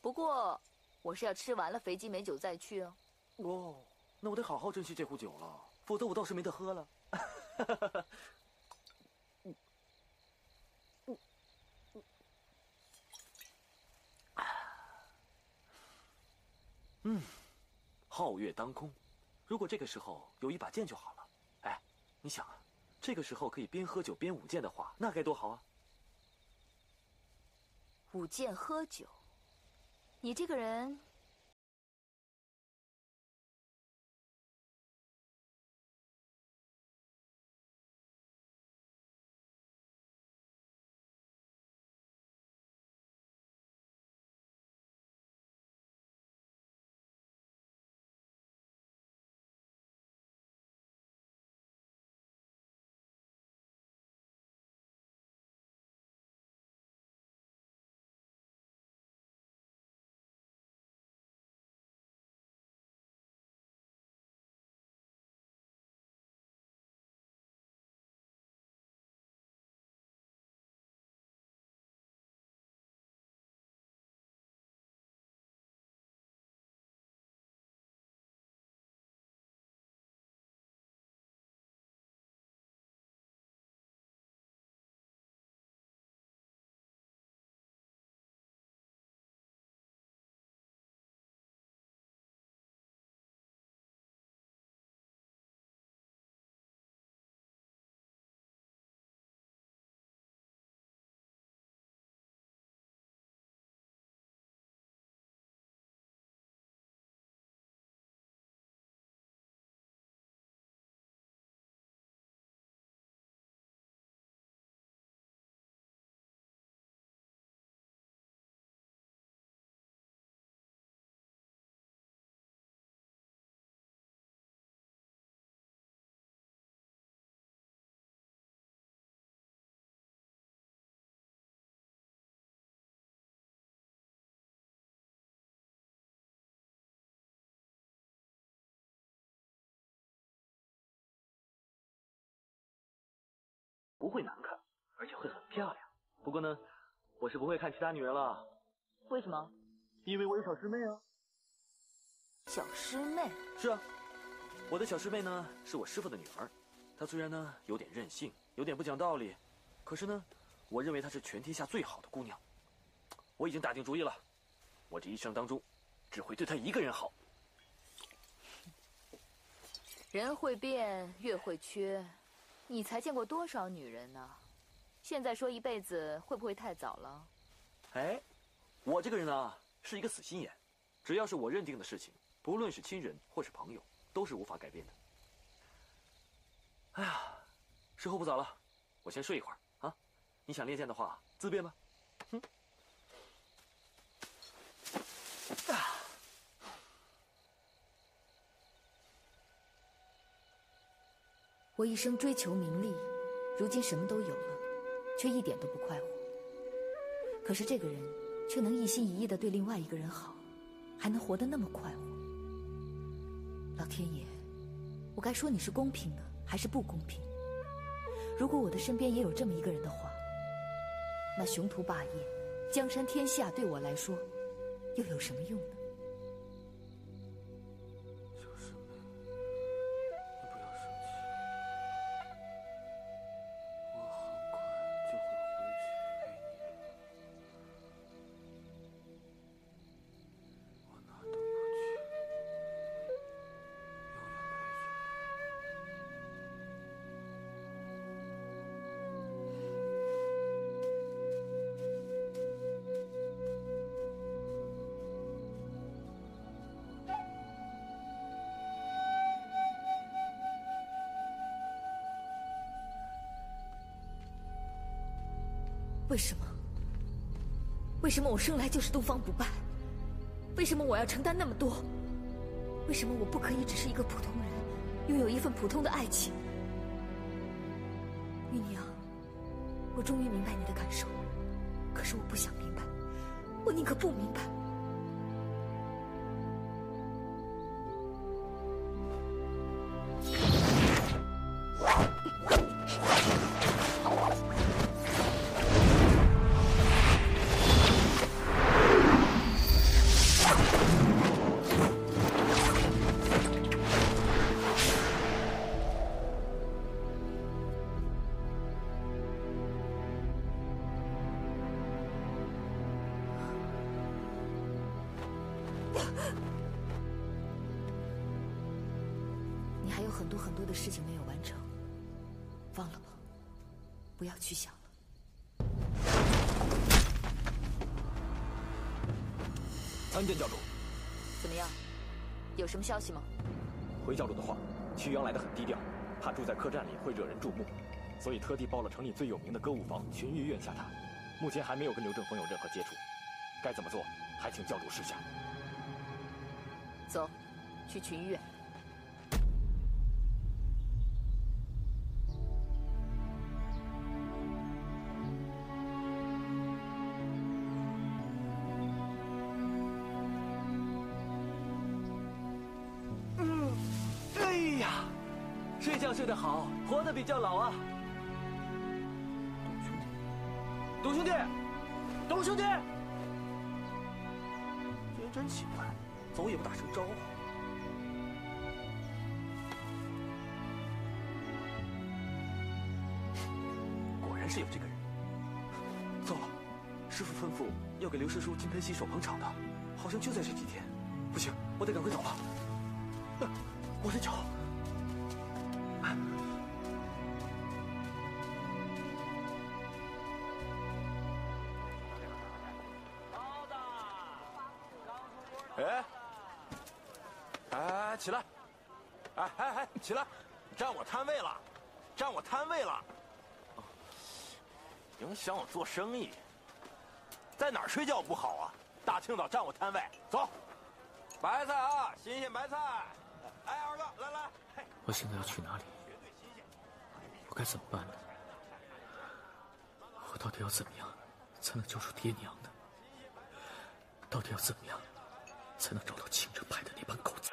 不过，我是要吃完了肥鸡美酒再去哦。哦，那我得好好珍惜这壶酒了，否则我倒是没得喝了。嗯，皓月当空，如果这个时候有一把剑就好了。哎，你想啊，这个时候可以边喝酒边舞剑的话，那该多好啊！舞剑喝酒，你这个人。不会难看，而且会很漂亮。不过呢，我是不会看其他女人了。为什么？因为我有小师妹啊。小师妹？是啊，我的小师妹呢是我师傅的女儿。她虽然呢有点任性，有点不讲道理，可是呢，我认为她是全天下最好的姑娘。我已经打定主意了，我这一生当中，只会对她一个人好。人会变，月会缺，你才见过多少女人呢？现在说一辈子，会不会太早了？哎，我这个人啊，是一个死心眼，只要是我认定的事情，不论是亲人或是朋友，都是无法改变的。哎呀，时候不早了，我先睡一会儿啊。你想练剑的话，自便吧。哼。啊。我一生追求名利，如今什么都有了，却一点都不快活。可是这个人却能一心一意的对另外一个人好，还能活得那么快活。老天爷，我该说你是公平呢，还是不公平？如果我的身边也有这么一个人的话，那雄图霸业、江山天下对我来说，又有什么用呢？为什么我生来就是东方不败？为什么我要承担那么多？为什么我不可以只是一个普通人，拥有一份普通的爱情？玉娘，我终于明白你的感受，可是我不想明白，我宁可不明白。什么消息吗？回教主的话，曲阳来的很低调，怕住在客栈里会惹人注目，所以特地包了城里最有名的歌舞坊群玉院下榻。目前还没有跟刘正风有任何接触，该怎么做，还请教主示下。走，去群玉院。是有这个人。糟了，师傅吩咐要给刘师叔金盆洗手捧场的，好像就在这几天。不行，我得赶快走了。啊我的脚。哎，哎，起来！哎哎哎，起来！占我摊位了，占我摊位了，影响我做生意。在哪儿睡觉不好啊？大清早占我摊位，走！白菜啊，新鲜白菜！哎，二哥，来来。我现在要去哪里？我该怎么办呢？我到底要怎么样才能救出爹娘呢？到底要怎么样才能找到清城派的那帮狗贼？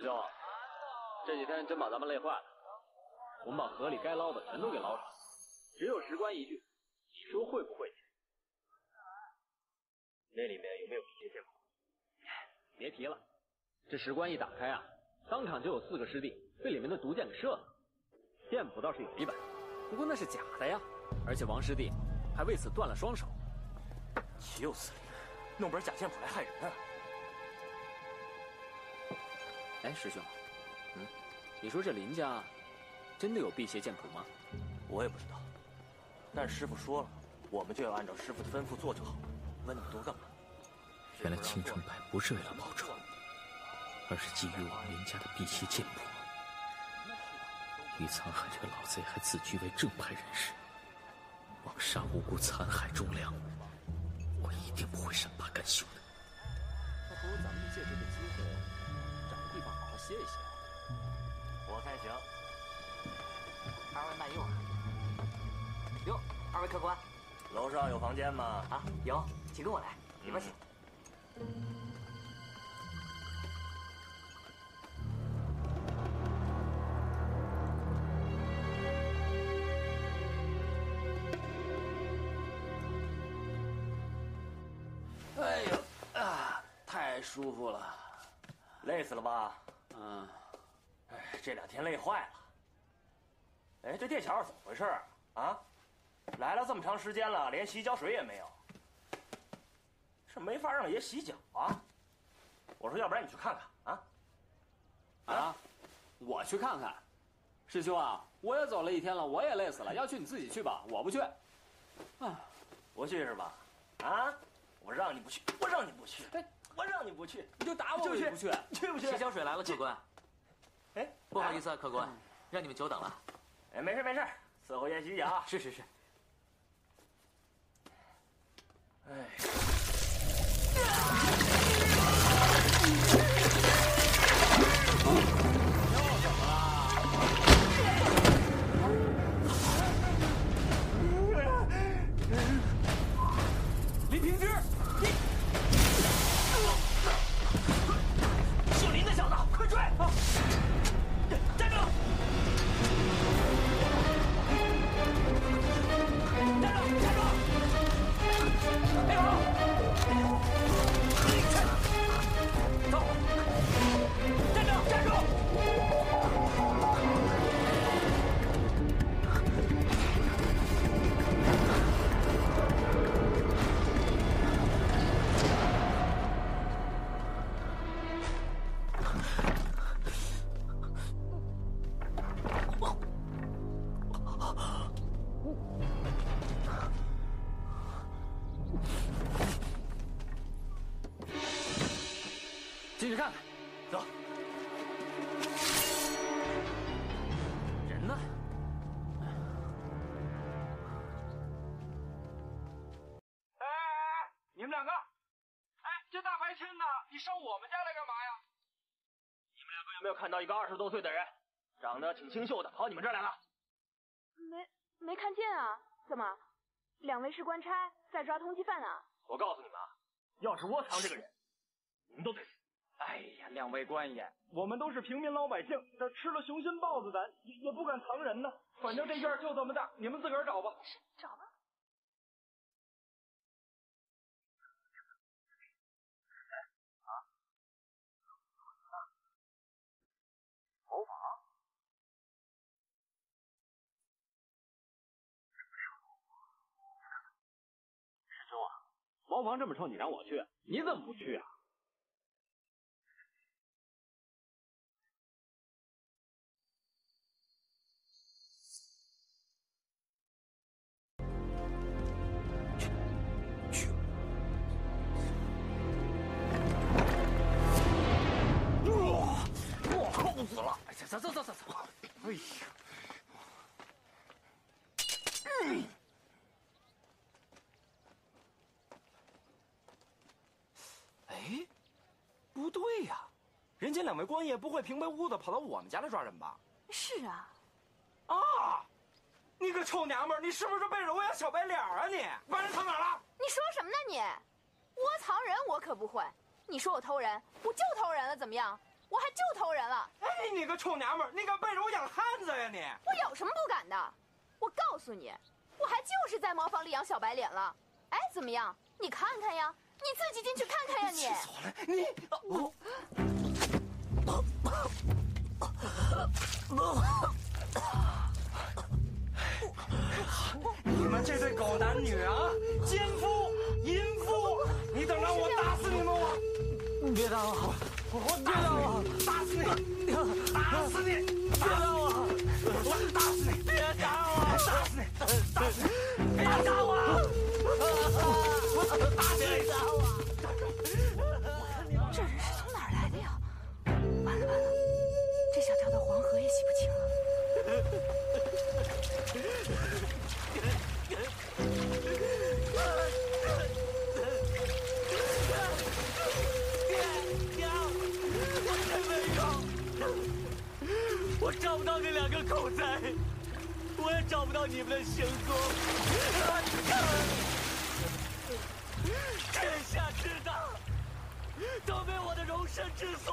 师兄，这几天真把咱们累坏了。我们把河里该捞的全都给捞上，只有石棺一具，你说会不会？那里面有没有辟邪剑谱？别提了，这石棺一打开啊，当场就有四个师弟被里面的毒箭给射了。剑谱倒是有一本，不过那是假的呀，而且王师弟还为此断了双手。岂有此理！弄本假剑谱来害人啊！哎，师兄，嗯，你说这林家真的有辟邪剑谱吗？我也不知道，但师傅说了，我们就要按照师傅的吩咐做就好。问那么多干嘛？原来青城派不是为了报仇，而是觊觎王林家的辟邪剑谱。于沧海这个老贼还自居为正派人士，枉杀无辜，残害忠良，我一定不会善罢甘休的。歇一歇。我看行。二位慢用啊。哟，二位客官，楼上有房间吗？啊，有，请跟我来，里边请。哎呦啊，太舒服了，累死了吧？嗯，哎，这两天累坏了。哎，这店小二怎么回事啊？来了这么长时间了，连洗脚水也没有，是没法让爷洗脚啊？我说，要不然你去看看啊？啊，我去看看。师兄啊，我也走了一天了，我也累死了，要去你自己去吧，我不去。啊，不去是吧？啊，我让你不去，我让你不去，我让你不去，你就打我，就去不去，去不去？洗脚水来了，客官。哎，不好意思啊，客官，让你们久等了。哎，没事没事，伺候爷洗脚。是是是。哎。我们家来干嘛呀？你们两个有没有看到一个二十多岁的人，长得挺清秀的，跑你们这儿来了？没没看见啊？怎么，两位是官差在抓通缉犯啊？我告诉你们啊，要是窝藏这个人，你们都得死。哎呀，两位官爷，我们都是平民老百姓，这吃了熊心豹子胆，也也不敢藏人呢。反正这院就这么大，你们自个儿找吧。找吧。茅房？师兄啊，厨房这么臭，你让我去，你怎么不去啊？两位官爷不会平白无故的跑到我们家来抓人吧？是啊。啊！你个臭娘们儿，你是不是背着我养小白脸啊你？把人藏哪儿了？你说什么呢你？窝藏人我可不会。你说我偷人，我就偷人了，怎么样？我还就偷人了。哎，你个臭娘们儿，你敢背着我养汉子呀你？我有什么不敢的？我告诉你，我还就是在茅房里养小白脸了。哎，怎么样？你看看呀，你自己进去看看呀，你。气死我了！你我。你们这对狗男女啊，奸夫淫妇！你等着我打死你们！我别打我！我打死你！打死你！打死你！别打我！我打死你！别打我！打死你！打死你！别打我！打死你！黄河也洗不清了。我找不到那两个狗仔，我也找不到你们的行踪。天下之大，都被我的容身之所。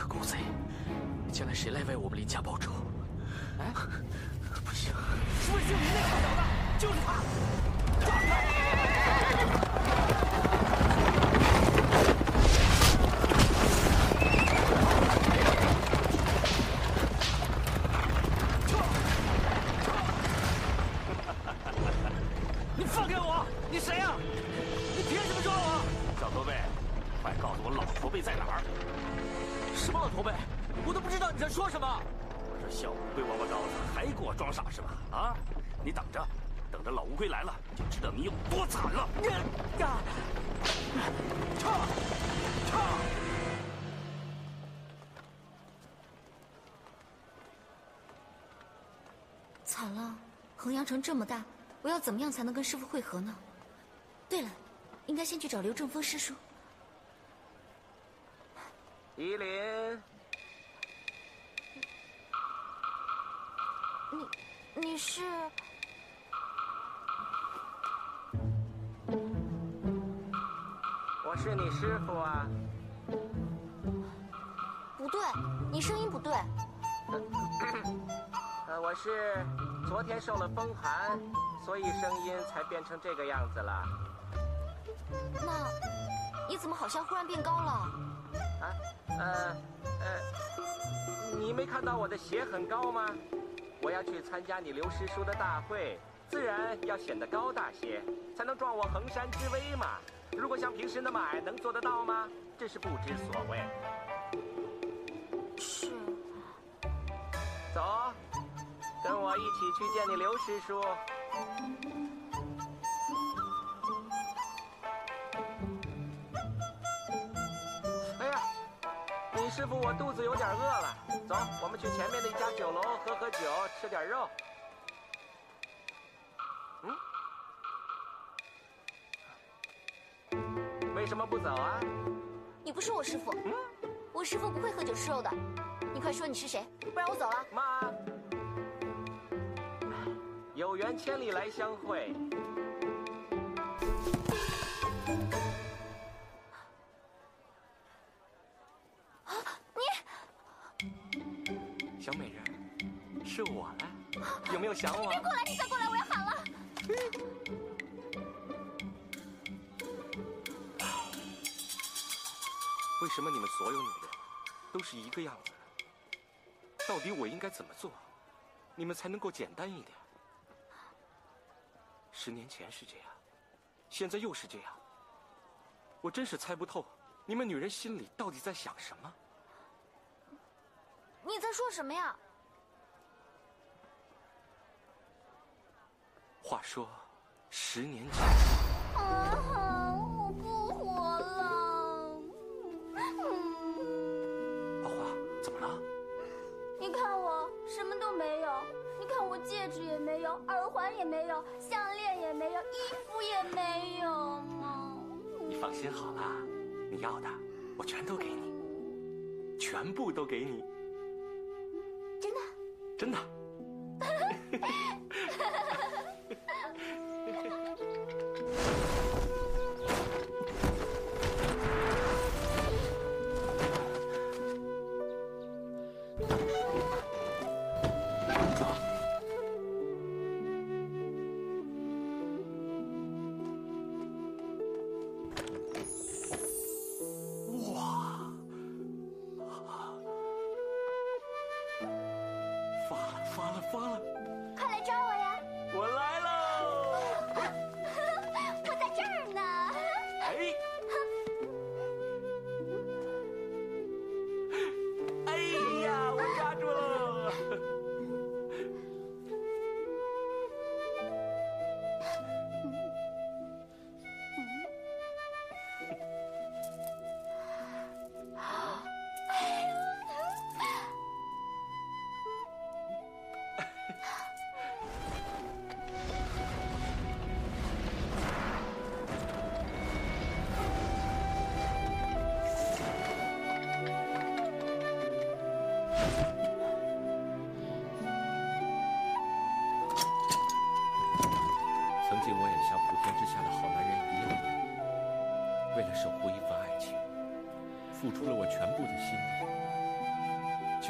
个狗贼，将来谁来为我们林家报仇？哎，不行，魏星云那臭小子，就是他，城这么大，我要怎么样才能跟师傅会合呢？对了，应该先去找刘正风师叔。依林，你你是？我是你师傅啊。不对，你声音不对。呃，我是昨天受了风寒，所以声音才变成这个样子了。那你怎么好像忽然变高了？啊，呃呃，你没看到我的鞋很高吗？我要去参加你刘师叔的大会，自然要显得高大些，才能壮我衡山之威嘛。如果像平时那么矮，能做得到吗？真是不知所谓。是。走，跟我一起去见你刘师叔。哎呀，李师傅，我肚子有点饿了，走，我们去前面的一家酒楼喝喝酒，吃点肉。嗯？为什么不走啊？你不是我师傅，嗯、我师傅不会喝酒吃肉的。你快说你是谁，不然我走了。妈。有缘千里来相会。啊，你小美人，是我了，有没有想我？别过来！你再过来，我要喊了。为什么你们所有女人都是一个样子？到底我应该怎么做，你们才能够简单一点？十年前是这样，现在又是这样，我真是猜不透，你们女人心里到底在想什么？你在说什么呀？话说，十年前，啊，我不活了。阿花，怎么了？你看我什么都没有，你看我戒指也没有，耳环也没有，项链也没有，衣服也没有呢。你放心好了，你要的我全都给你，全部都给你。真的？真的。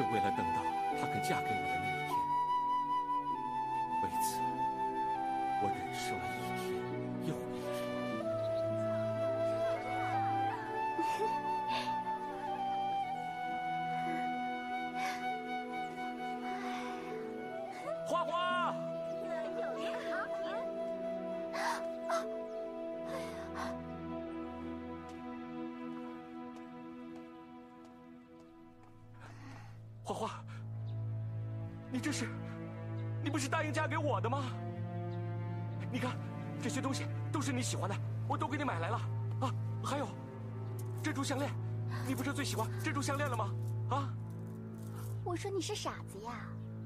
力，就为了等到她肯嫁给花花，你这是，你不是答应嫁给我的吗？你看，这些东西都是你喜欢的，我都给你买来了啊！还有，珍珠项链，你不是最喜欢珍珠项链了吗？啊！我说你是傻子呀，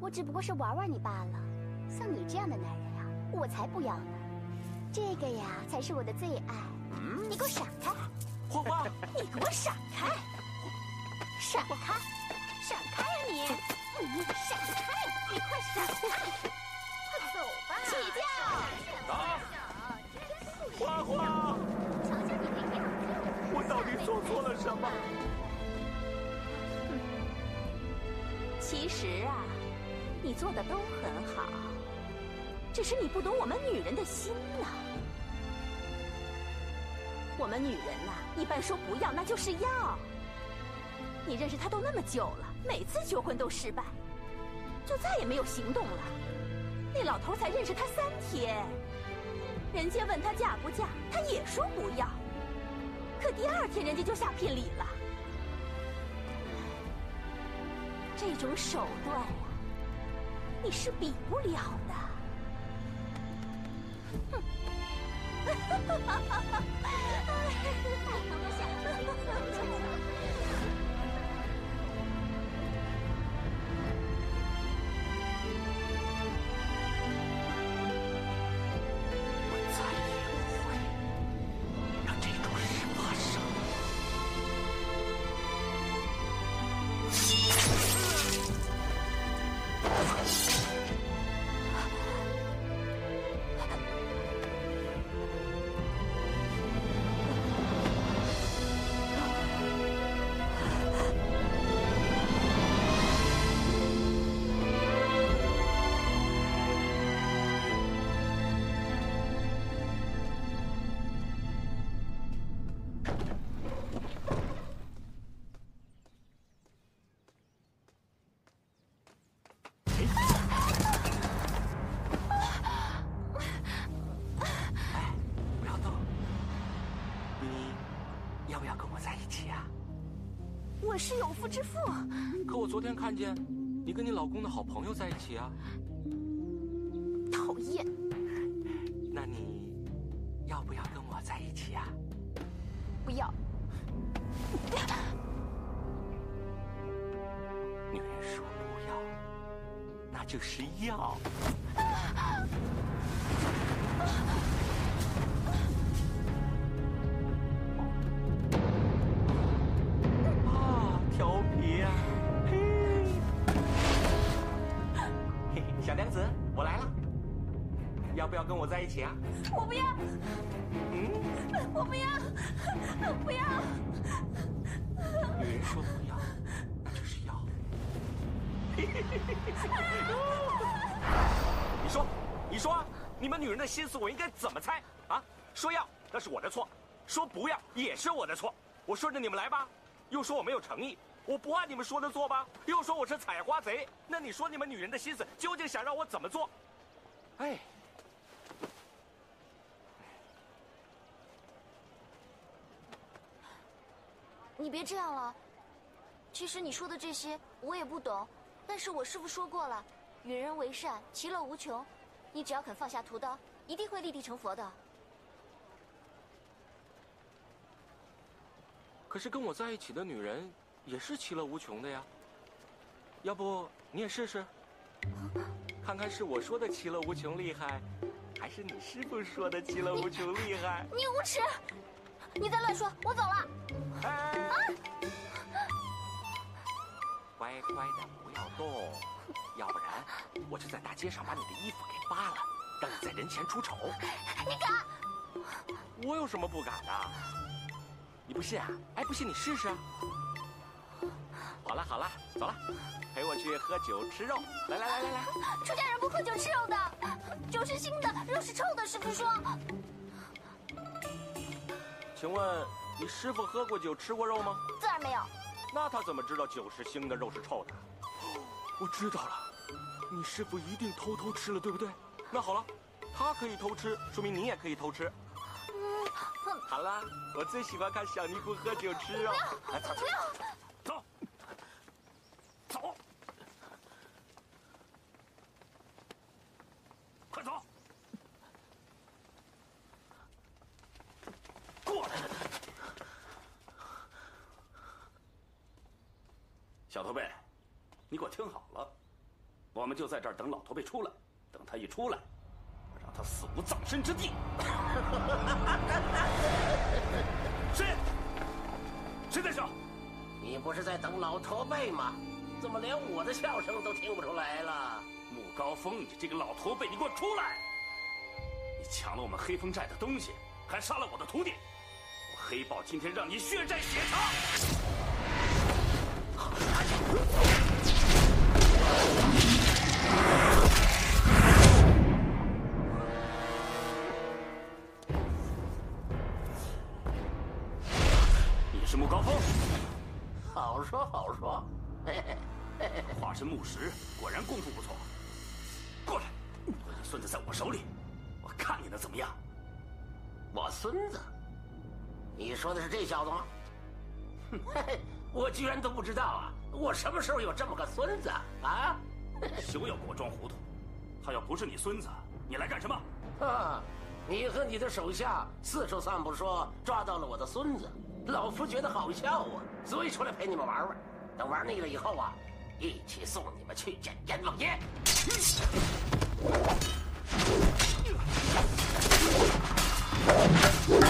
我只不过是玩玩你罢了。像你这样的男人呀，我才不要呢。这个呀，才是我的最爱。你给我闪开！花花，你给我闪开！闪开！闪开你！快闪开！快走吧！起轿！啊！花花，我到底做错了什么？其实啊，你做的都很好，只是你不懂我们女人的心呐。我们女人呐，一般说不要，那就是要。你认识他都那么久了，每次求婚都失败，就再也没有行动了。那老头才认识他三天，人家问他嫁不嫁，他也说不要。可第二天人家就下聘礼了。这种手段呀、你是比不了的。起啊？我是有夫之妇。可我昨天看见你跟你老公的好朋友在一起啊。讨厌。那你要不要跟我在一起啊？不要。女人说不要，那就是要。要跟我在一起啊？我不要。嗯，我不要，我不要。女人说不要，那就是要。你说，你说啊，你们女人的心思我应该怎么猜啊？说要那是我的错，说不要也是我的错。我顺着你们来吧，又说我没有诚意，我不按你们说的做吧，又说我是采花贼。那你说你们女人的心思究竟想让我怎么做？哎，你别这样了。其实你说的这些我也不懂，但是我师父说过了，与人为善，其乐无穷。你只要肯放下屠刀，一定会立地成佛的。可是跟我在一起的女人也是其乐无穷的呀。要不你也试试，看看是我说的其乐无穷厉害，还是你师傅说的其乐无穷厉害？你无耻！你再乱说，我走了。啊！乖乖的不要动，要不然我就在大街上把你的衣服给扒了，让你在人前出丑。你敢？我有什么不敢的？你不信啊？哎，不信你试试啊！好了好了，走了，陪我去喝酒吃肉。来来来来来，出家人不喝酒吃肉的，酒是腥的，肉是臭的。师傅说。请问你师傅喝过酒吃过肉吗？自然没有。那他怎么知道酒是腥的，肉是臭的？我知道了，你师傅一定偷偷吃了，对不对？那好了，他可以偷吃，说明你也可以偷吃。嗯，好了，我最喜欢看小尼姑喝酒吃肉。不要走走，走，快走！过来！小驼背，你给我听好了，我们就在这儿等老驼背出来，等他一出来，让他死无葬身之地。谁？谁在笑？你不是在等老驼背吗？怎么连我的笑声都听不出来了？穆高峰，你这个老驼背，你给我出来！你抢了我们黑风寨的东西，还杀了我的徒弟，我黑豹今天让你血债血偿！你是穆高峰，好说好说。化身木石，果然功夫不错。过来，我你孙子在我手里，我看你能怎么样？我孙子？你说的是这小子吗？嘿，我居然都不知道啊！我什么时候有这么个孙子啊？休要给我装糊涂！他要不是你孙子，你来干什么？啊！你和你的手下四处散步，说抓到了我的孙子，老夫觉得好笑啊，所以出来陪你们玩玩。等玩腻了以后啊，一起送你们去见阎王爷。怎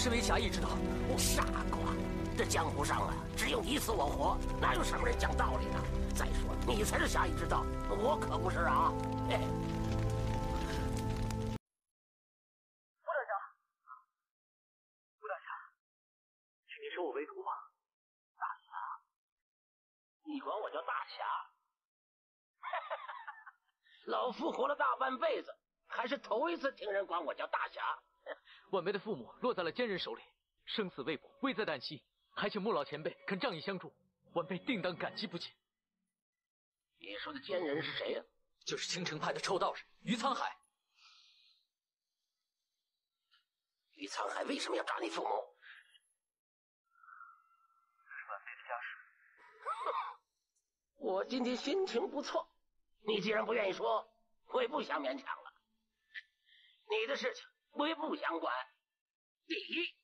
身为侠义之道，傻瓜，这江湖上啊，只有你死我活，哪有什么人讲道理的？再说了，你才是侠义之道，我可不是啊！嘿。吴大侠，吴大侠，请您收我为徒吧。你管我叫大侠？老夫活了大半辈子，还是头一次听人管我叫大侠。晚辈的父母落在了奸人手里，生死未卜，危在旦夕，还请穆老前辈肯仗义相助，晚辈定当感激不尽。你说的奸人是谁呀？就是青城派的臭道士于沧海。于沧海为什么要抓你父母？是晚辈的家事。我今天心情不错，你既然不愿意说，我也不想勉强了。你的事情。我也不想管。第一，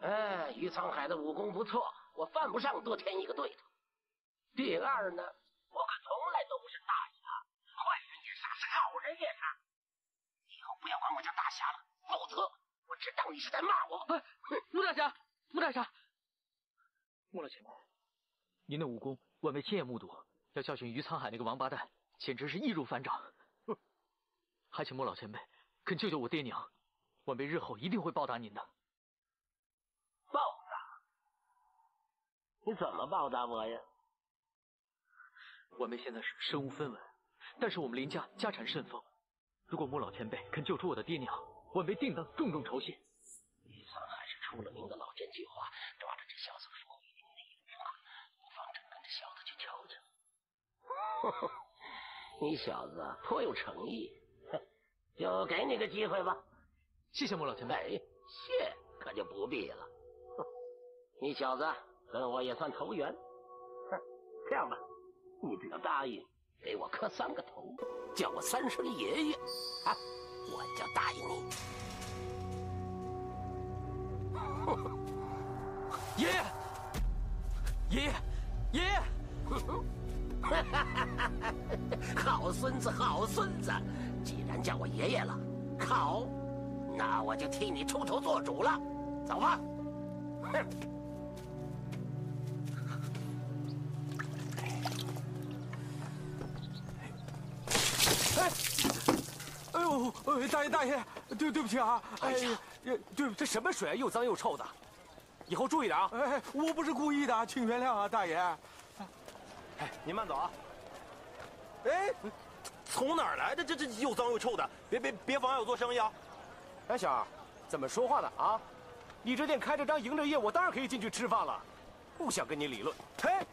哎，于沧海的武功不错，我犯不上多添一个对头。第二呢，我可从来都不是大侠，坏人也杀，是好人也杀。以后不要管我叫大侠了，否则我只当你是在骂我。穆大侠，穆大侠，穆老前辈，您的武功，晚辈亲眼目睹，要教训于沧海那个王八蛋，简直是易如反掌。还请穆老前辈。肯救救我爹娘，晚辈日后一定会报答您的。报答？你怎么报答我呀？晚辈现在是身无分文，但是我们林家家产甚丰，如果穆老前辈肯救出我的爹娘，晚辈定当重重酬谢。李三还是出了名的老奸巨猾，抓着这小子的一句话，不妨真跟这小子去瞧瞧。你小子颇有诚意。就给你个机会吧，谢谢穆老前辈。谢可就不必了。你小子跟我也算投缘。这样吧，你只要答应给我磕三个头，叫我三声爷爷，啊，我就答应你。爷爷，爷爷，爷爷。好孙子，好孙子。既然叫我爷爷了，好，那我就替你出头做主了。走吧。哼。哎，哎呦，大爷大爷，对对不起啊！哎呀，对，这什么水啊，又脏又臭的，以后注意点啊！哎，我不是故意的，请原谅啊，大爷。哎，您慢走啊。哎。从哪儿来的？这这又脏又臭的！别别别妨碍我做生意啊！哎，小二，怎么说话呢啊？你这店开着张，营着业，我当然可以进去吃饭了。不想跟你理论。嘿，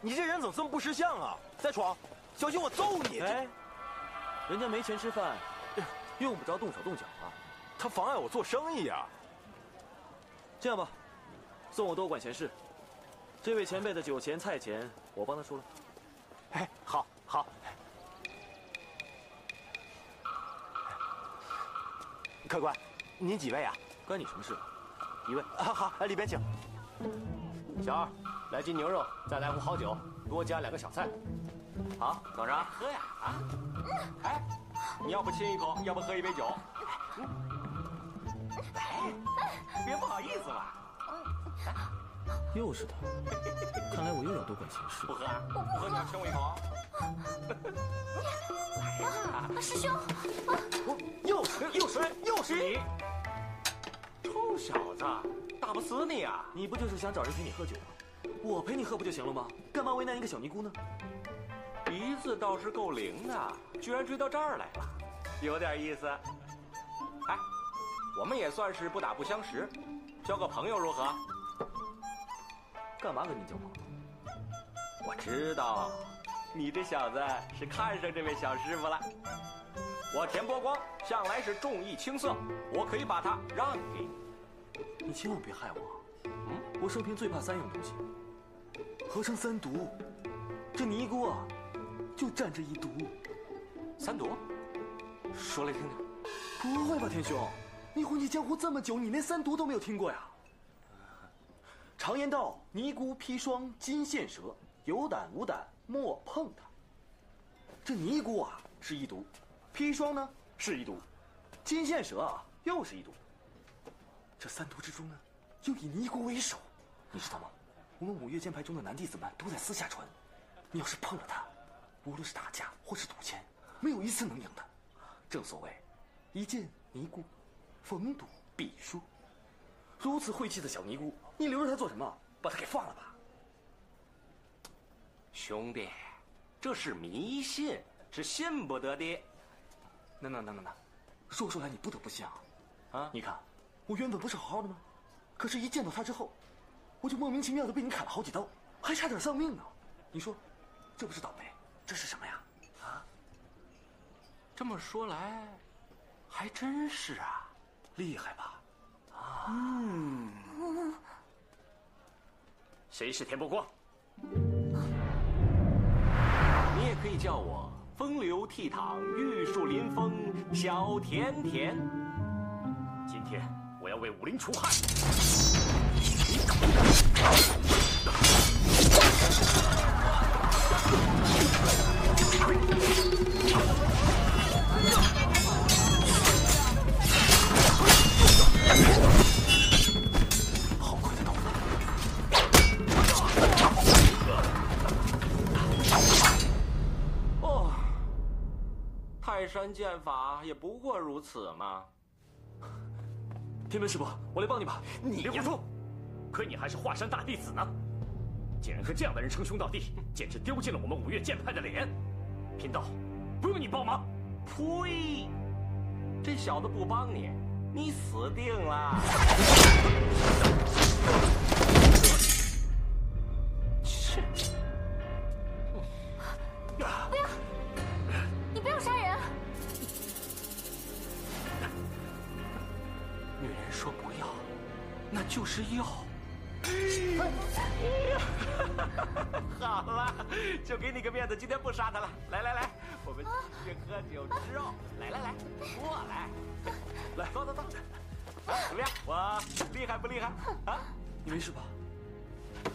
你这人怎么这么不识相啊？再闯，小心我揍你！哎，人家没钱吃饭，用不着动手动脚啊。他妨碍我做生意啊！这样吧，送我多管闲事。这位前辈的酒钱菜钱，我帮他出了。哎，好，好。客官，您几位啊？关你什么事？一位。好，好，里边请。小二，来斤牛肉，再来壶好酒，多加两个小菜。好，等着，喝呀啊！哎，你要不亲一口，要不喝一杯酒？哎，别不好意思嘛。又是他，看来我又要多管闲事。不喝，我不喝，你要亲我一口。啊，师兄！啊又是又是又是你！臭小子，打不死你啊！你不就是想找人陪你喝酒吗？我陪你喝不就行了吗？干嘛为难一个小尼姑呢？鼻子倒是够灵的，居然追到这儿来了，有点意思。哎，我们也算是不打不相识，交个朋友如何？干嘛跟你交朋友？我知道，你这小子是看上这位小师傅了。我田伯光向来是重义轻色，我可以把他让给你。你千万别害我。嗯，我生平最怕三样东西：合成三毒，这尼姑啊，就占着一毒。三毒？说来听听。不会吧，天兄？你混迹江湖这么久，你连三毒都没有听过呀？常言道：尼姑砒霜金线蛇，有胆无胆莫碰它。这尼姑啊是一毒，砒霜呢是一毒，金线蛇啊又是一毒。这三毒之中呢？就以尼姑为首，你知道吗？我们五岳剑派中的男弟子们都在私下传，你要是碰了他，无论是打架或是赌钱，没有一次能赢的。正所谓，一见尼姑，逢赌必输。如此晦气的小尼姑，你留着他做什么？把他给放了吧。兄弟，这是迷信，是信不得的。那那那那那，说出来你不得不信啊！啊，你看，我原本不是好好的吗？可是，一见到他之后，我就莫名其妙的被你砍了好几刀，还差点丧命呢。你说，这不是倒霉，这是什么呀？啊？这么说来，还真是啊，厉害吧？啊，嗯。谁是田伯光？你也可以叫我风流倜傥、玉树临风小甜甜。今天。我要为武林除害。山剑法也不过如此嘛。天门师伯，我来帮你吧。你别胡说，亏你还是华山大弟子呢，竟然和这样的人称兄道弟，简直丢尽了我们五岳剑派的脸。贫道，不用你帮忙。呸！这小子不帮你，你死定了。是药。好了，就给你个面子，今天不杀他了。来来来，我们去喝酒吃肉。来来来，过来，来走走走。怎么样？我厉害不厉害？啊，你没事吧？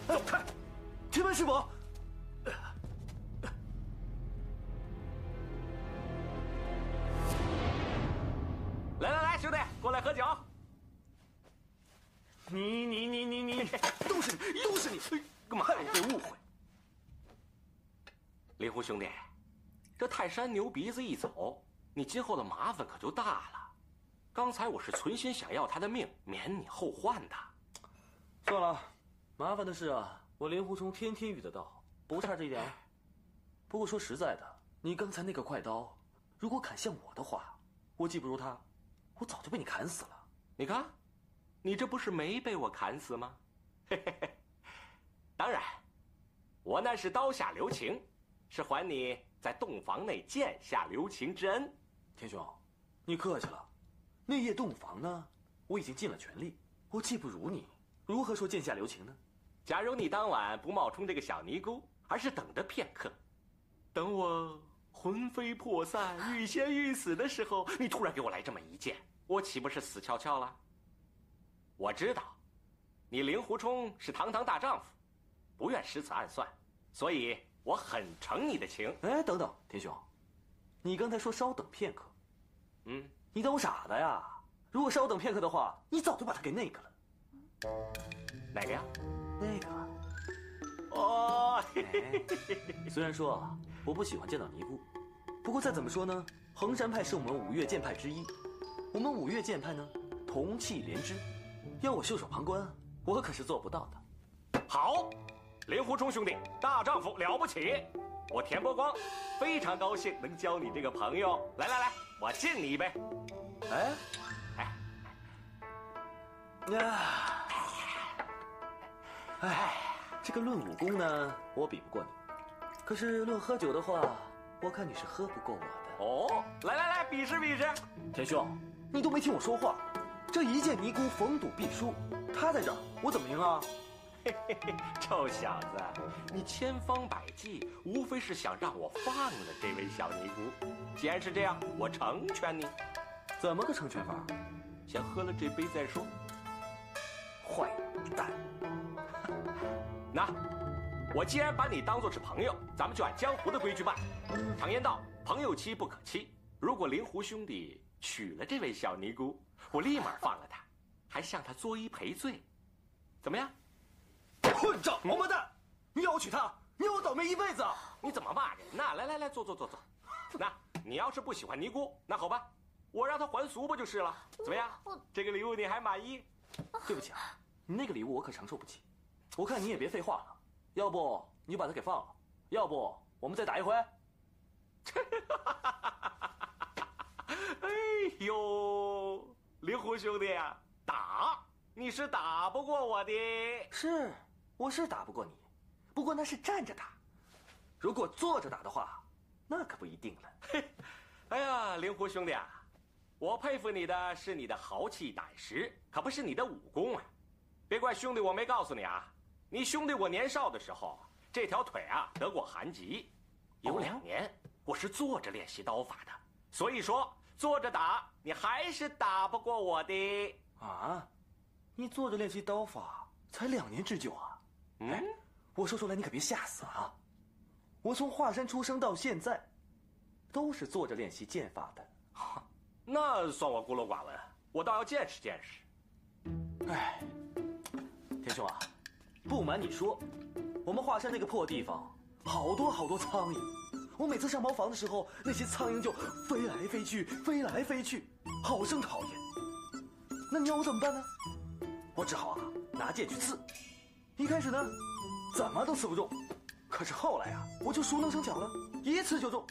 走开！天门师伯。来来来，兄弟，过来喝酒。你你你你你，都是你，都是你，干嘛被误会？林湖兄弟，这泰山牛鼻子一走，你今后的麻烦可就大了。刚才我是存心想要他的命，免你后患的。算了，麻烦的事啊，我林狐冲天天遇得到，不差这一点。不过说实在的，你刚才那个快刀，如果砍向我的话，我技不如他，我早就被你砍死了。你看。你这不是没被我砍死吗？嘿嘿嘿，当然，我那是刀下留情，是还你在洞房内剑下留情之恩。天兄，你客气了。那夜洞房呢，我已经尽了全力，我技不如你，如何说剑下留情呢？假如你当晚不冒充这个小尼姑，而是等着片刻，等我魂飞魄散、欲仙欲死的时候，你突然给我来这么一剑，我岂不是死翘翘了？我知道，你令狐冲是堂堂大丈夫，不愿失此暗算，所以我很承你的情。哎，等等，天兄，你刚才说稍等片刻，嗯，你当我傻子呀？如果稍等片刻的话，你早就把他给那个了。哪个呀？那个。哦，虽然说啊，我不喜欢见到尼姑，不过再怎么说呢，衡山派是我们五岳剑派之一，我们五岳剑派呢，同气连枝。要我袖手旁观，我可是做不到的。好，令狐冲兄弟，大丈夫了不起！我田伯光非常高兴能交你这个朋友。来来来，我敬你一杯。哎，哎，呀，哎，这个论武功呢，我比不过你，可是论喝酒的话，我看你是喝不过我的。哦，来来来，比试比试。田兄，你都没听我说话，这一介尼姑逢赌必输，他在这儿，我怎么赢啊？嘿嘿嘿，臭小子，你千方百计，无非是想让我放了这位小尼姑。既然是这样，我成全你。怎么个成全法？先喝了这杯再说。坏蛋！那，我既然把你当做是朋友，咱们就按江湖的规矩办。常言道，朋友妻不可欺。如果灵狐兄弟娶了这位小尼姑，我立马放了她，还向她作揖赔罪，怎么样？混账王八蛋！你要我娶她，你要我倒霉一辈子啊！你怎么骂人呢？来来来，坐坐坐坐。那，你要是不喜欢尼姑，那好吧，我让她还俗不就是了？怎么样？这个礼物你还满意？对不起啊，你那个礼物我可承受不起。我看你也别废话了，要不你就把她给放了，要不我们再打一回。哎呦，灵狐兄弟啊，打你是打不过我的。是，我是打不过你，不过那是站着打，如果坐着打的话，那可不一定了。嘿，哎呀，灵狐兄弟啊，我佩服你的是你的豪气胆识，可不是你的武功啊。别怪兄弟我没告诉你啊，你兄弟我年少的时候，这条腿啊得过寒疾，有两年我是坐着练习刀法的，所以说坐着打你还是打不过我的啊。你坐着练习刀法才两年之久啊？嗯，我说出来你可别吓死啊！我从华山出生到现在，都是坐着练习剑法的。那算我孤陋寡闻，我倒要见识见识。哎，田兄啊，不瞒你说，我们华山那个破地方，好多好多苍蝇。我每次上茅房的时候，那些苍蝇就飞来飞去，飞来飞去，好生讨厌。那你要我怎么办呢？我只好啊拿剑去刺。一开始呢，怎么都刺不中，可是后来啊，我就熟能生巧了，一刺就中。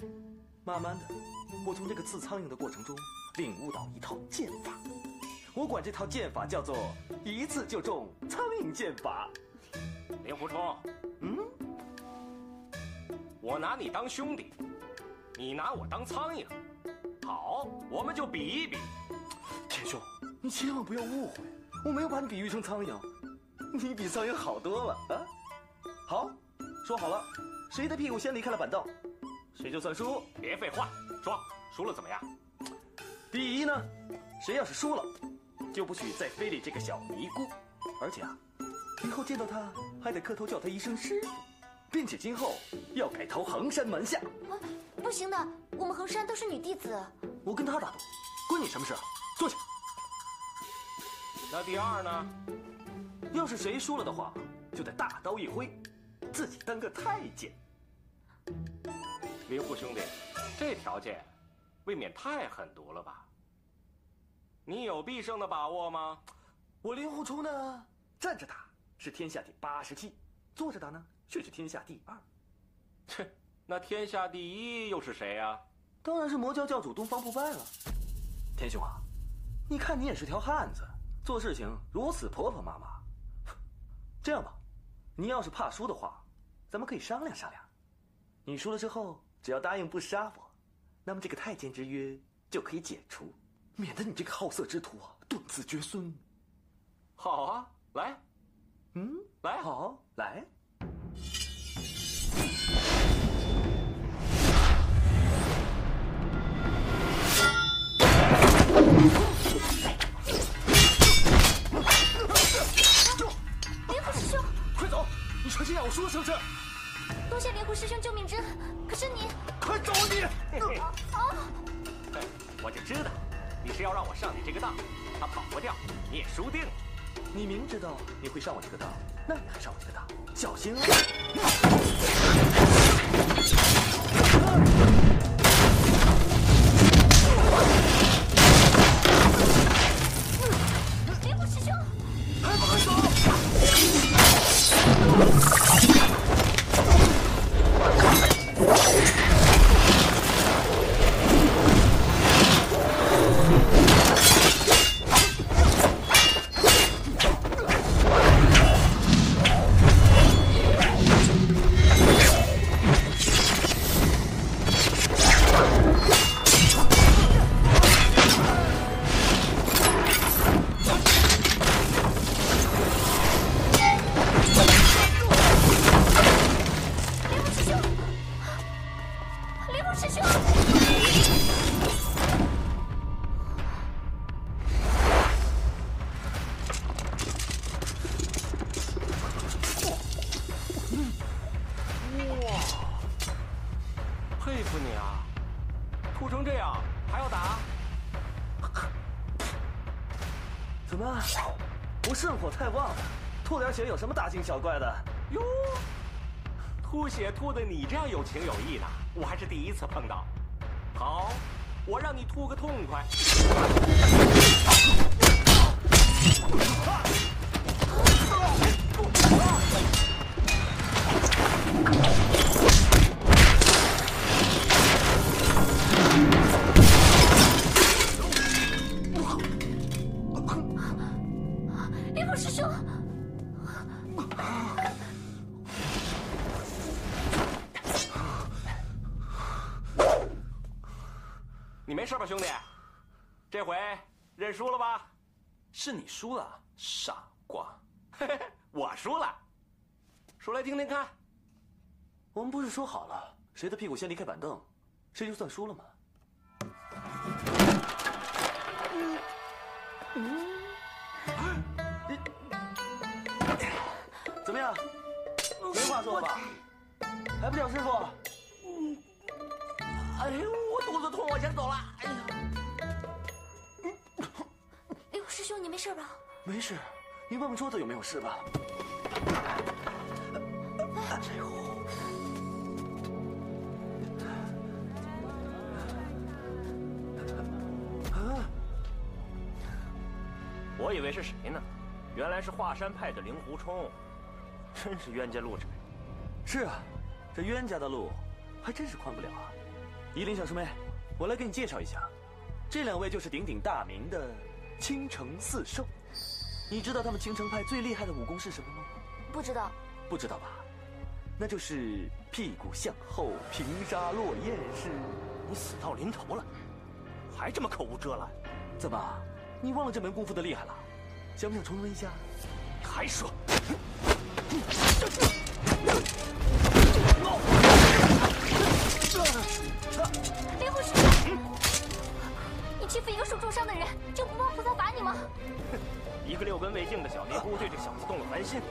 慢慢的，我从这个刺苍蝇的过程中领悟到一套剑法，我管这套剑法叫做一次就中苍蝇剑法。令狐冲，嗯，我拿你当兄弟，你拿我当苍蝇，好，我们就比一比。田兄，你千万不要误会，我没有把你比喻成苍蝇，你比苍蝇好多了啊。好，说好了，谁的屁股先离开了板凳，谁就算输。别废话，说输了怎么样？第一呢，谁要是输了，就不许再非礼这个小尼姑，而且啊，以后见到她还得磕头叫她一声师傅，并且今后要改投衡山门下。啊，不行的，我们衡山都是女弟子。我跟他打赌，关你什么事？坐下。那第二呢？要是谁输了的话，就得大刀一挥，自己当个太监。灵狐兄弟，这条件未免太狠毒了吧？你有必胜的把握吗？我令狐冲呢，站着打是天下第八十七，坐着打呢却是天下第二。切，那天下第一又是谁呀？当然是魔教教主东方不败了。天兄啊，你看你也是条汉子，做事情如此婆婆妈妈。这样吧，你要是怕输的话，咱们可以商量商量。你输了之后，只要答应不杀我，那么这个太监之约就可以解除，免得你这个好色之徒啊断子绝孙。好啊，来，嗯，来，好，来。我输是不是？多谢灵狐师兄救命之恩，可是你，快走你！啊！我就知道，你是要让我上你这个当，他跑不掉，你也输定了。你明知道你会上我这个当，那你还上我这个当，小心啊！小怪的？哟，吐血吐的你这样有情有义的，我还是第一次碰到。好，我让你吐个痛快。输了，傻瓜。嘿嘿，我输了，说来听听看。我们不是说好了，谁的屁股先离开板凳，谁就算输了吗？怎么样？没话说了吧？还不叫师傅？哎呦，我肚子痛，我先走了。哎呀，师兄，你没事吧？没事，你问问桌子有没有事吧。哎呦，我以为是谁呢，原来是华山派的令狐冲，真是冤家路窄。是啊，这冤家的路还真是宽不了啊。夷陵小师妹，我来给你介绍一下，这两位就是鼎鼎大名的青城四圣。你知道他们青城派最厉害的武功是什么吗？不知道。不知道吧？那就是屁股向后平沙落雁式。你死到临头了，还这么口无遮拦？怎么，你忘了这门功夫的厉害了？想不想重温一下？你还说？烈火师兄，你欺负一个受重伤的人？一个六根未净的小尼姑对这小子动了凡心，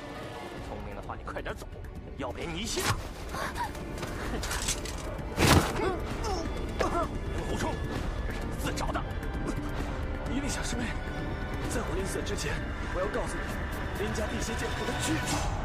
聪明的话你快点走，要不然你死。令狐冲，这是你自找的。夷陵小师妹，在我临死之前，我要告诉你林家辟邪剑谱的去处。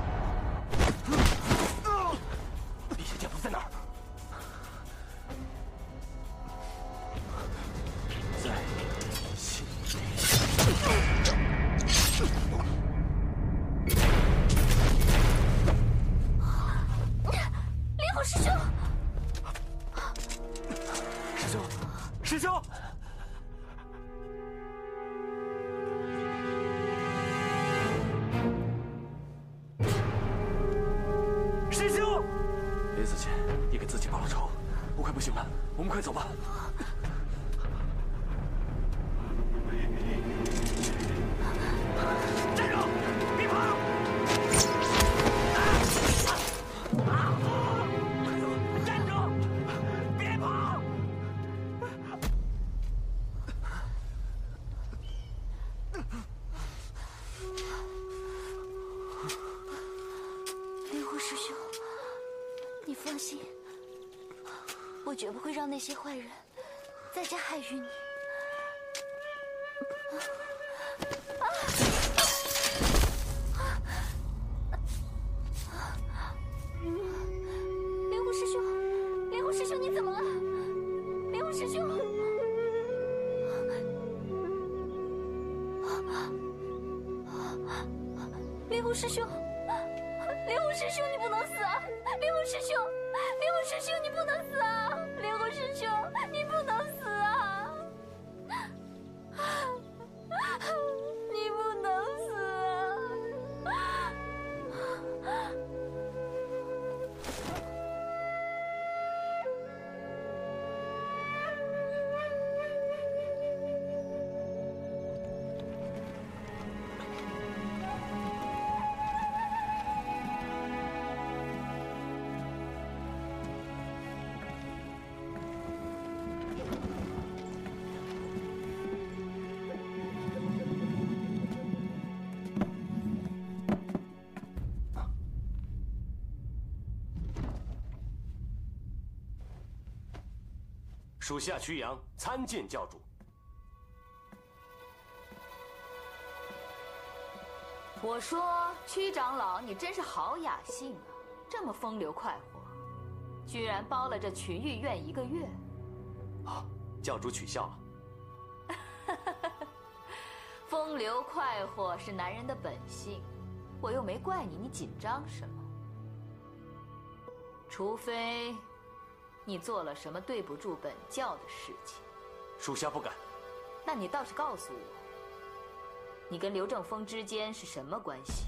让那些坏人再加害于你。属下曲阳参见教主。我说屈长老，你真是好雅兴啊，这么风流快活，居然包了这群玉院一个月。啊，教主取笑了。风流快活是男人的本性，我又没怪你，你紧张什么？除非你做了什么对不住本教的事情。属下不敢。那你倒是告诉我，你跟刘正风之间是什么关系？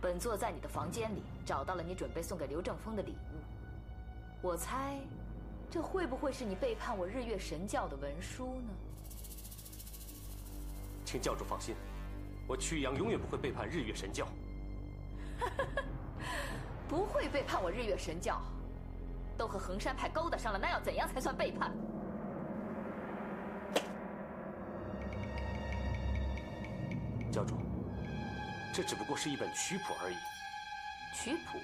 本座在你的房间里找到了你准备送给刘正风的礼物，我猜，这会不会是你背叛我日月神教的文书呢？请教主放心，我曲阳永远不会背叛日月神教。不会背叛我日月神教，都和衡山派勾搭上了，那要怎样才算背叛？教主，这只不过是一本曲谱而已。曲谱？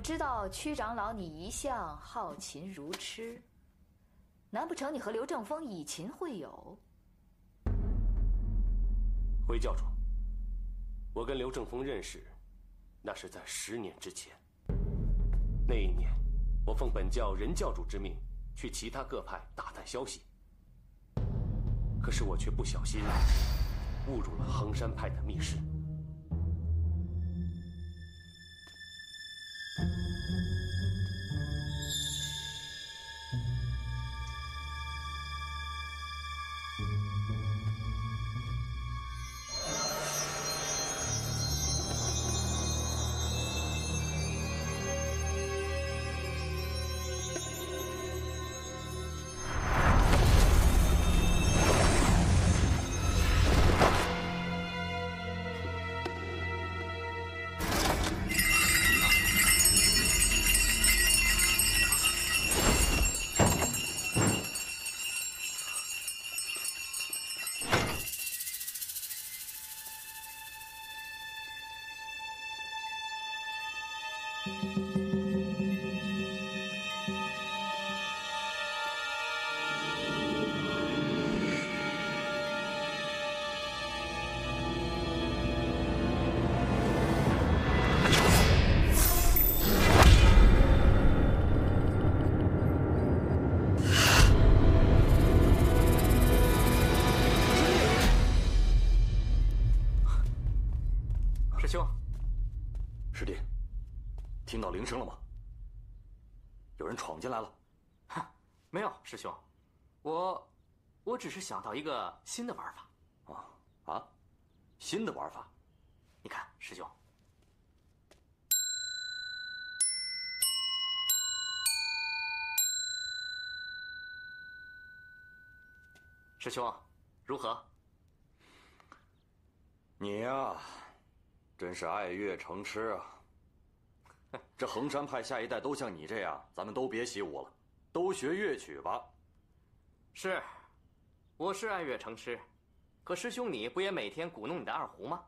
我知道屈长老你一向好琴如痴，难不成你和刘正风以琴会友？回教主，我跟刘正风认识，那是在十年之前。那一年，我奉本教任教主之命，去其他各派打探消息。可是我却不小心误入了衡山派的密室。听到铃声了吗？有人闯进来了。哼，没有，师兄，我，我只是想到一个新的玩法。啊啊，新的玩法？你看，师兄，师兄，如何？你呀，真是爱乐成痴啊！这衡山派下一代都像你这样，咱们都别习武了，都学乐曲吧。是，我是爱乐成痴，可师兄你不也每天鼓弄你的二胡吗？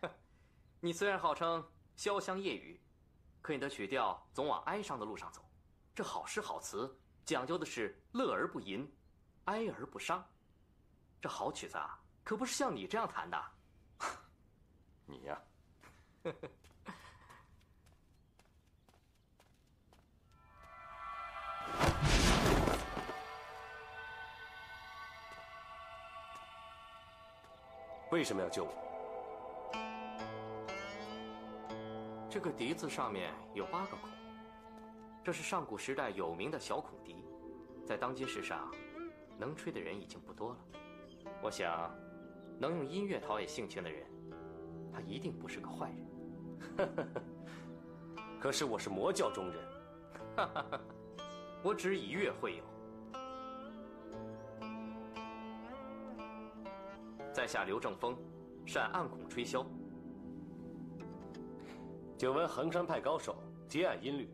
你虽然号称潇湘夜雨，可你的曲调总往哀伤的路上走。这好诗好词讲究的是乐而不淫，哀而不伤。这好曲子啊，可不是像你这样弹的。你呀，为什么要救我？这个笛子上面有八个孔，这是上古时代有名的小孔笛，在当今世上，能吹的人已经不多了。我想，能用音乐陶冶性情的人，他一定不是个坏人。可是我是魔教中人，我只以乐会友。在下刘正风，善暗孔吹箫。久闻衡山派高手结案音律，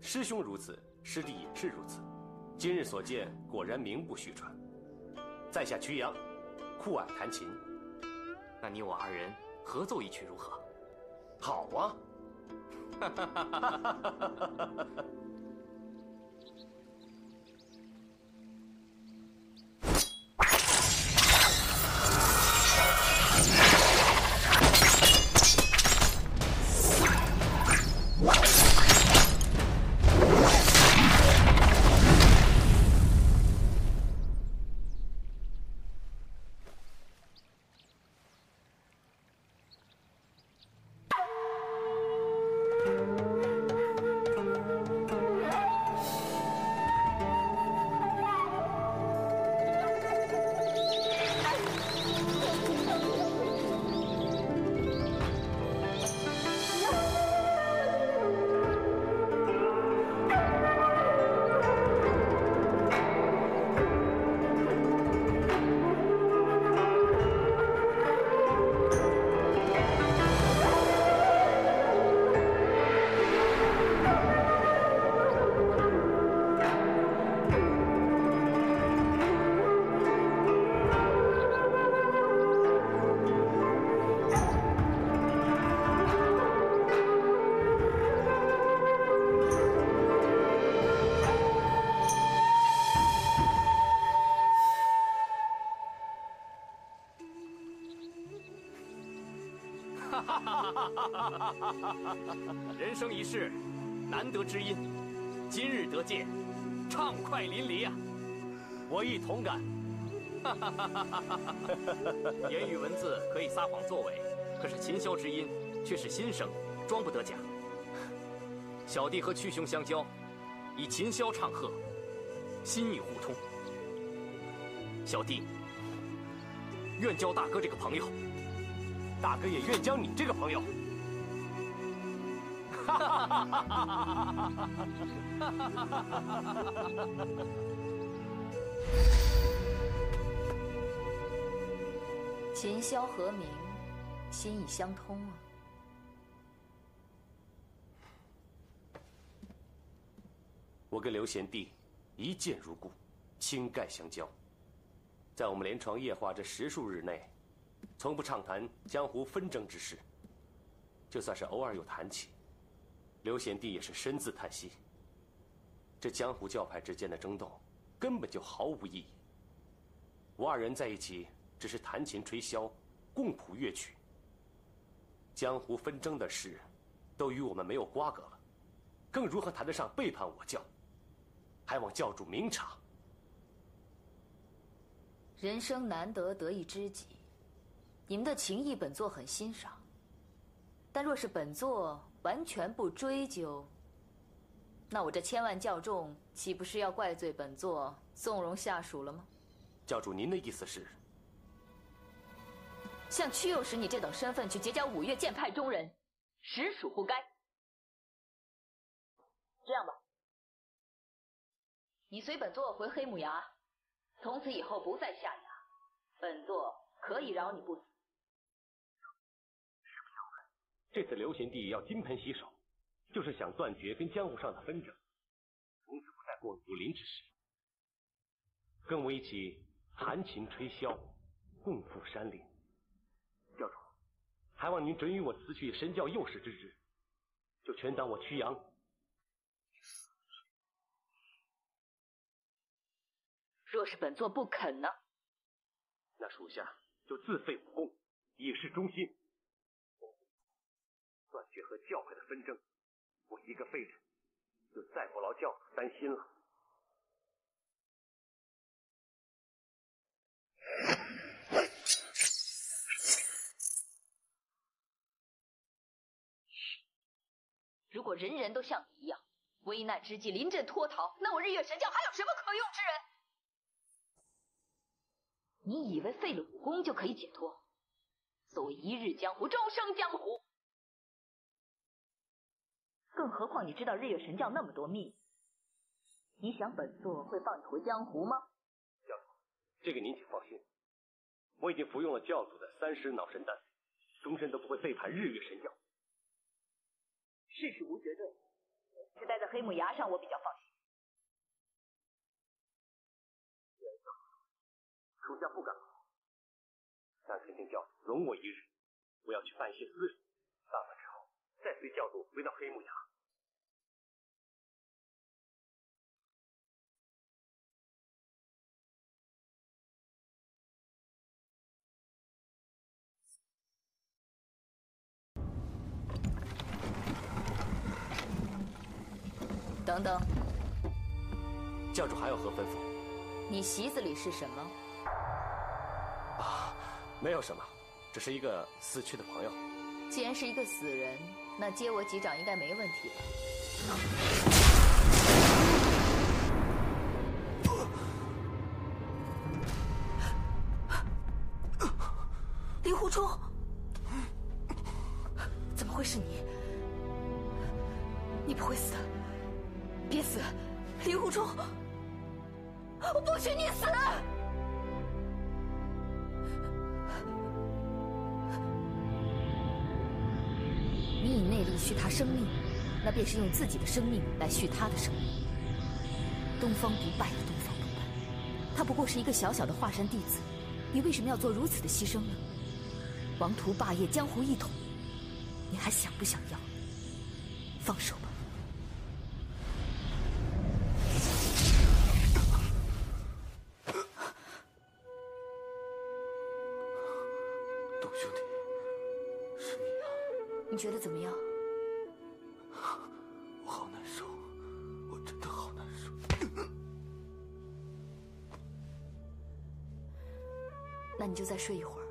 师兄如此，师弟也是如此。今日所见果然名不虚传。在下曲阳，酷爱弹琴。那你我二人合奏一曲如何？好啊！哈哈哈哈哈哈哈哈哈哈人生一世，难得知音，今日得见，畅快淋漓啊！我亦同感。哈哈哈哈哈言语文字可以撒谎作伪，可是琴箫之音却是心声，装不得假。小弟和屈兄相交，以琴箫唱和，心意互通。小弟愿交大哥这个朋友，大哥也愿交你这个朋友。哈哈哈哈哈哈！琴箫和鸣，心意相通啊！我跟刘贤弟一见如故，倾盖相交。在我们连床夜话这十数日内，从不畅谈江湖纷争之事。就算是偶尔有谈起，刘贤弟也是深自叹息。这江湖教派之间的争斗，根本就毫无意义。我二人在一起，只是弹琴吹箫，共谱乐曲。江湖纷争的事，都与我们没有瓜葛了，更如何谈得上背叛我教？还望教主明察。人生难得得一知己，你们的情谊本座很欣赏。但若是本座完全不追究，那我这千万教众岂不是要怪罪本座纵容下属了吗？教主，您的意思是？像屈幼使你这等身份去结交五岳剑派中人，实属不该。这样吧，你随本座回黑木崖，从此以后不再下崖，本座可以饶你不死。这次刘贤弟要金盆洗手，就是想断绝跟江湖上的纷争，从此不再过武林之事，跟我一起弹琴吹箫，共赴山林。教主，还望您准予我辞去神教幼使之职，就全当我曲阳若是本座不肯呢？那属下就自废武功，以示忠心。断绝和教派的纷争，我一个废人就再不劳教主担心了。如果人人都像你一样，危难之际临阵脱逃，那我日月神教还有什么可用之人？你以为废了武功就可以解脱？所谓一日江湖，终生江湖。更何况你知道日月神教那么多秘密，你想本座会放你回江湖吗？教主，这个您请放心，我已经服用了教主的三十脑神丹，终身都不会背叛日月神教。世事无绝对，只待在黑木崖上，我比较放心。属下不敢了。那恳请教主容我一日，我要去办一些私事，再随教主回到黑木崖。等等，教主还有何吩咐？你席子里是什么？啊，没有什么，只是一个死去的朋友。既然是一个死人，那接我几掌应该没问题吧？令狐冲，怎么会是你？你不会死的，别死，令狐冲，我不许你死！内力续他生命，那便是用自己的生命来续他的生命。东方不败呀，东方不败，他不过是一个小小的华山弟子，你为什么要做如此的牺牲呢？王图霸业，江湖一统，你还想不想要？放手吧。董兄弟，是你呀、你觉得怎么样？你就再睡一会儿。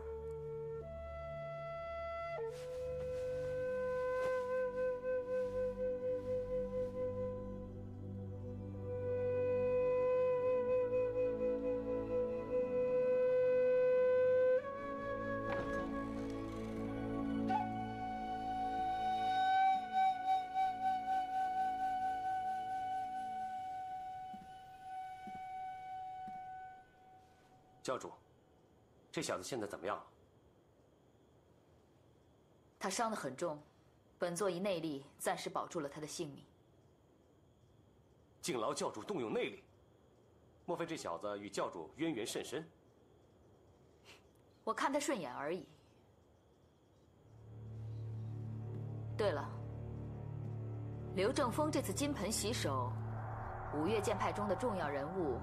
教主，这小子现在怎么样了？他伤得很重，本座以内力暂时保住了他的性命。敬劳教主动用内力，莫非这小子与教主渊源甚深？我看他顺眼而已。对了，刘正风这次金盆洗手，五岳剑派中的重要人物，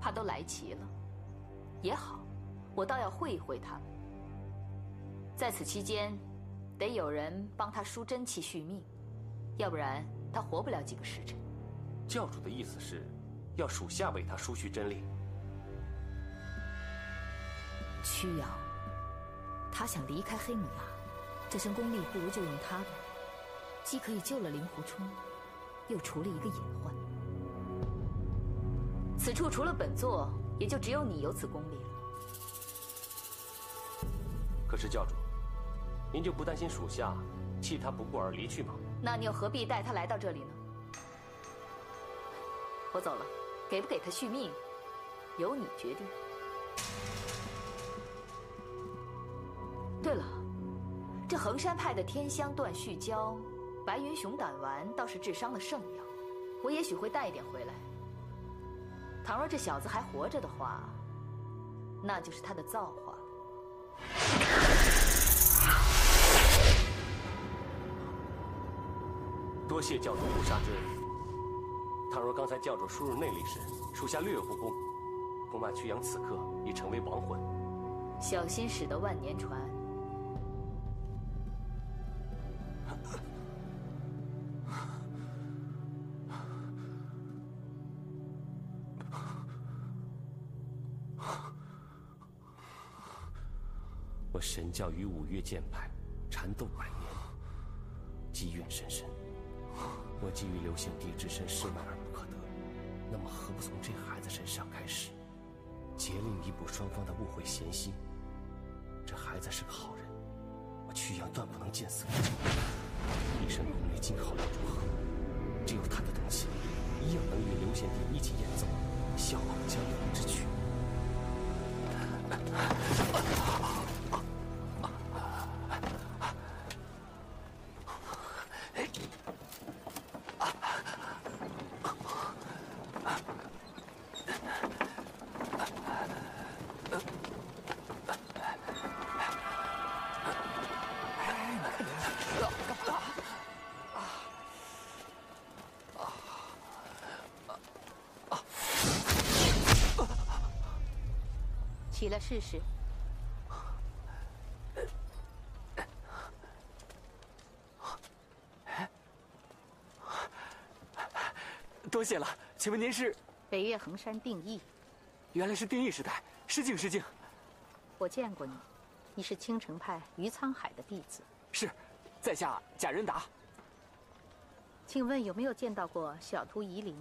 怕都来齐了。也好，我倒要会一会他们。在此期间，得有人帮他输真气续命，要不然他活不了几个时辰。教主的意思是，要属下为他输续真力。曲阳，他想离开黑木崖，这身功力不如就用他的，既可以救了令狐冲，又除了一个隐患。此处除了本座，也就只有你有此功力了。是教主，您就不担心属下弃他不顾而离去吗？那你又何必带他来到这里呢？我走了，给不给他续命，由你决定。对了，这衡山派的天香断续胶、白云熊胆丸倒是治伤的圣药，我也许会带一点回来。倘若这小子还活着的话，那就是他的造化。多谢教主不杀之恩。倘若刚才教主输入内力时，属下略有不恭，恐怕曲阳此刻已成为亡魂。小心驶得万年船。神教与五岳剑派缠斗百年，积怨深深。我既与刘献帝之身失败而不可得，那么何不从这孩子身上开始，竭力弥补双方的误会嫌隙？这孩子是个好人，我曲阳断不能见死不救。一身功力今后要如何？只有他的东西，一样能与刘献帝一起演奏，笑傲江湖之曲。试试。多谢了，请问您是？北岳衡山定义。原来是定义时代，失敬失敬。我见过你，你是青城派于沧海的弟子。是，在下贾仁达。请问有没有见到过小徒夷陵？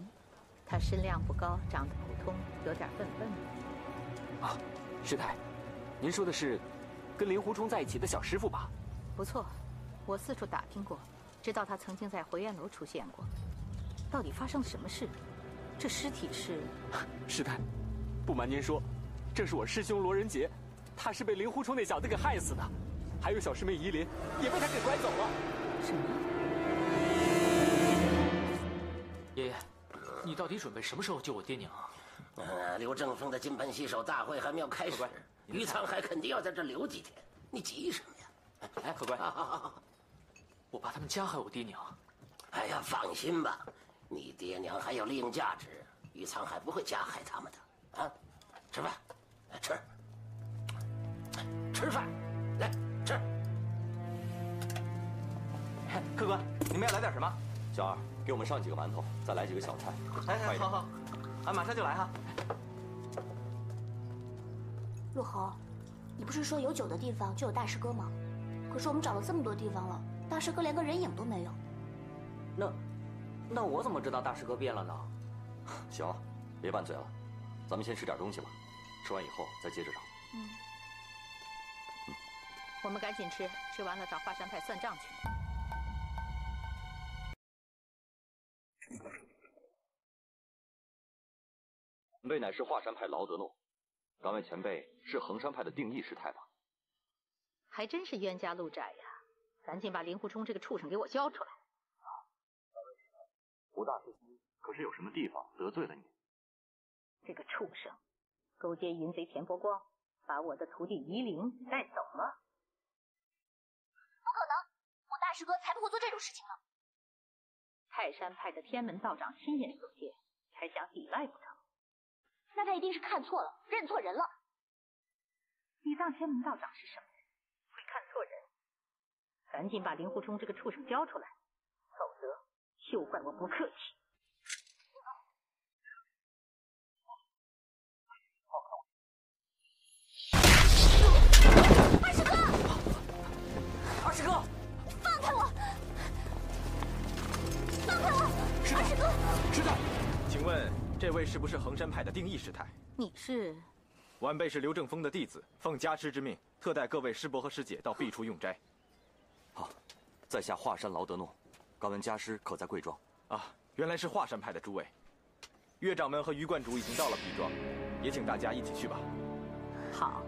他身量不高，长得普通，有点笨笨的。啊，师太，您说的是跟令狐冲在一起的小师傅吧？不错，我四处打听过，知道他曾经在回雁楼出现过。到底发生了什么事？这尸体是？师太，不瞒您说，这是我师兄罗仁杰，他是被令狐冲那小子给害死的，还有小师妹夷琳也被他给拐走了。什么？爷爷，你到底准备什么时候救我爹娘？呃，刘正风的金盆洗手大会还没有开始，于沧海肯定要在这留几天，你急什么呀？哎，客官，我怕他们加害我爹娘。哎呀，放心吧。你爹娘还有利用价值，于沧海不会加害他们的。啊，吃饭，吃，吃饭，来吃。客官，你们要来点什么？小二，给我们上几个馒头，再来几个小菜。哎，好好，俺马上就来哈。陆侯，你不是说有酒的地方就有大师哥吗？可是我们找了这么多地方了，大师哥连个人影都没有。那。那我怎么知道大师哥变了呢？行了，别拌嘴了，咱们先吃点东西吧。吃完以后再接着找。嗯。嗯，我们赶紧吃，吃完了找华山派算账去。前辈乃是华山派劳德诺，敢问前辈是衡山派的定义师太吗？还真是冤家路窄呀！赶紧把令狐冲这个畜生给我交出来！吴大师兄可是有什么地方得罪了你？这个畜生，勾结淫贼田伯光，把我的徒弟夷陵带走了。不可能，我大师哥才不会做这种事情呢。泰山派的天门道长亲眼所见，才想抵赖不成？那他一定是看错了，认错人了。你当天门道长是什么人？会看错人？赶紧把令狐冲这个畜生交出来，否则。休怪我不客气。二师哥，二师哥，放开我！放开我！二师哥，师太，请问这位是不是衡山派的定义师太？你是？晚辈是刘正风的弟子，奉家师之命，特带各位师伯和师姐到敝处用斋。好，在下华山劳德诺，敢问家师可在贵庄？啊，原来是华山派的诸位。岳掌门和余观主已经到了敝庄，也请大家一起去吧。好，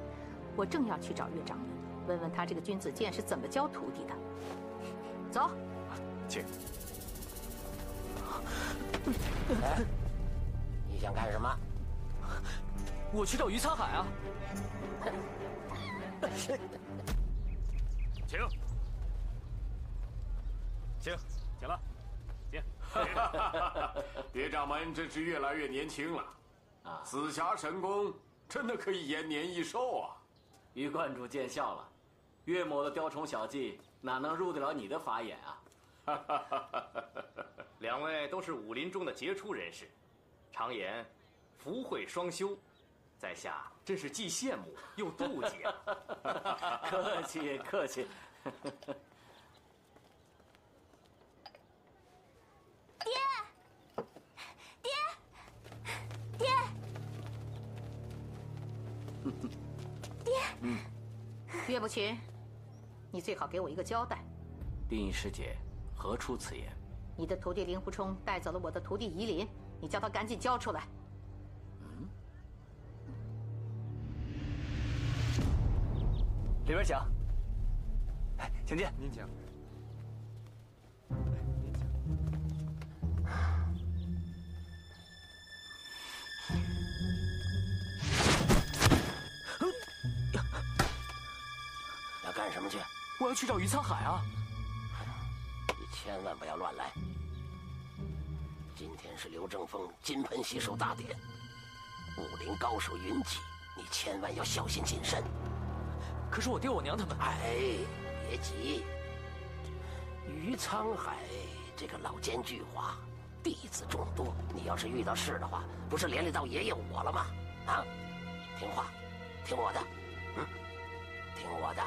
我正要去找岳掌门，问问他这个君子剑是怎么教徒弟的。走，请。哎，你想干什么？我去找于沧海啊。请，请，请了。别掌门真是越来越年轻了，啊，紫霞神功真的可以延年益寿啊！于观主见笑了，岳某的雕虫小技哪能入得了你的法眼啊？两位都是武林中的杰出人士，常言福慧双修，在下真是既羡慕又妒忌啊。客 气客气。爹，爹，爹，爹岳不群，你最好给我一个交代。定义师姐，何出此言？你的徒弟令狐冲带走了我的徒弟夷陵，你叫他赶紧交出来。嗯。里边请。哎，请进。您请。要干什么去我要去找于沧海啊！你千万不要乱来。今天是刘正风金盆洗手大典，武林高手云集，你千万要小心谨慎。可是我爹我娘他们……哎，别急。于沧海这个老奸巨猾，弟子众多，你要是遇到事的话，不是连累到爷爷我了吗？啊，听话，听我的，嗯，听我的。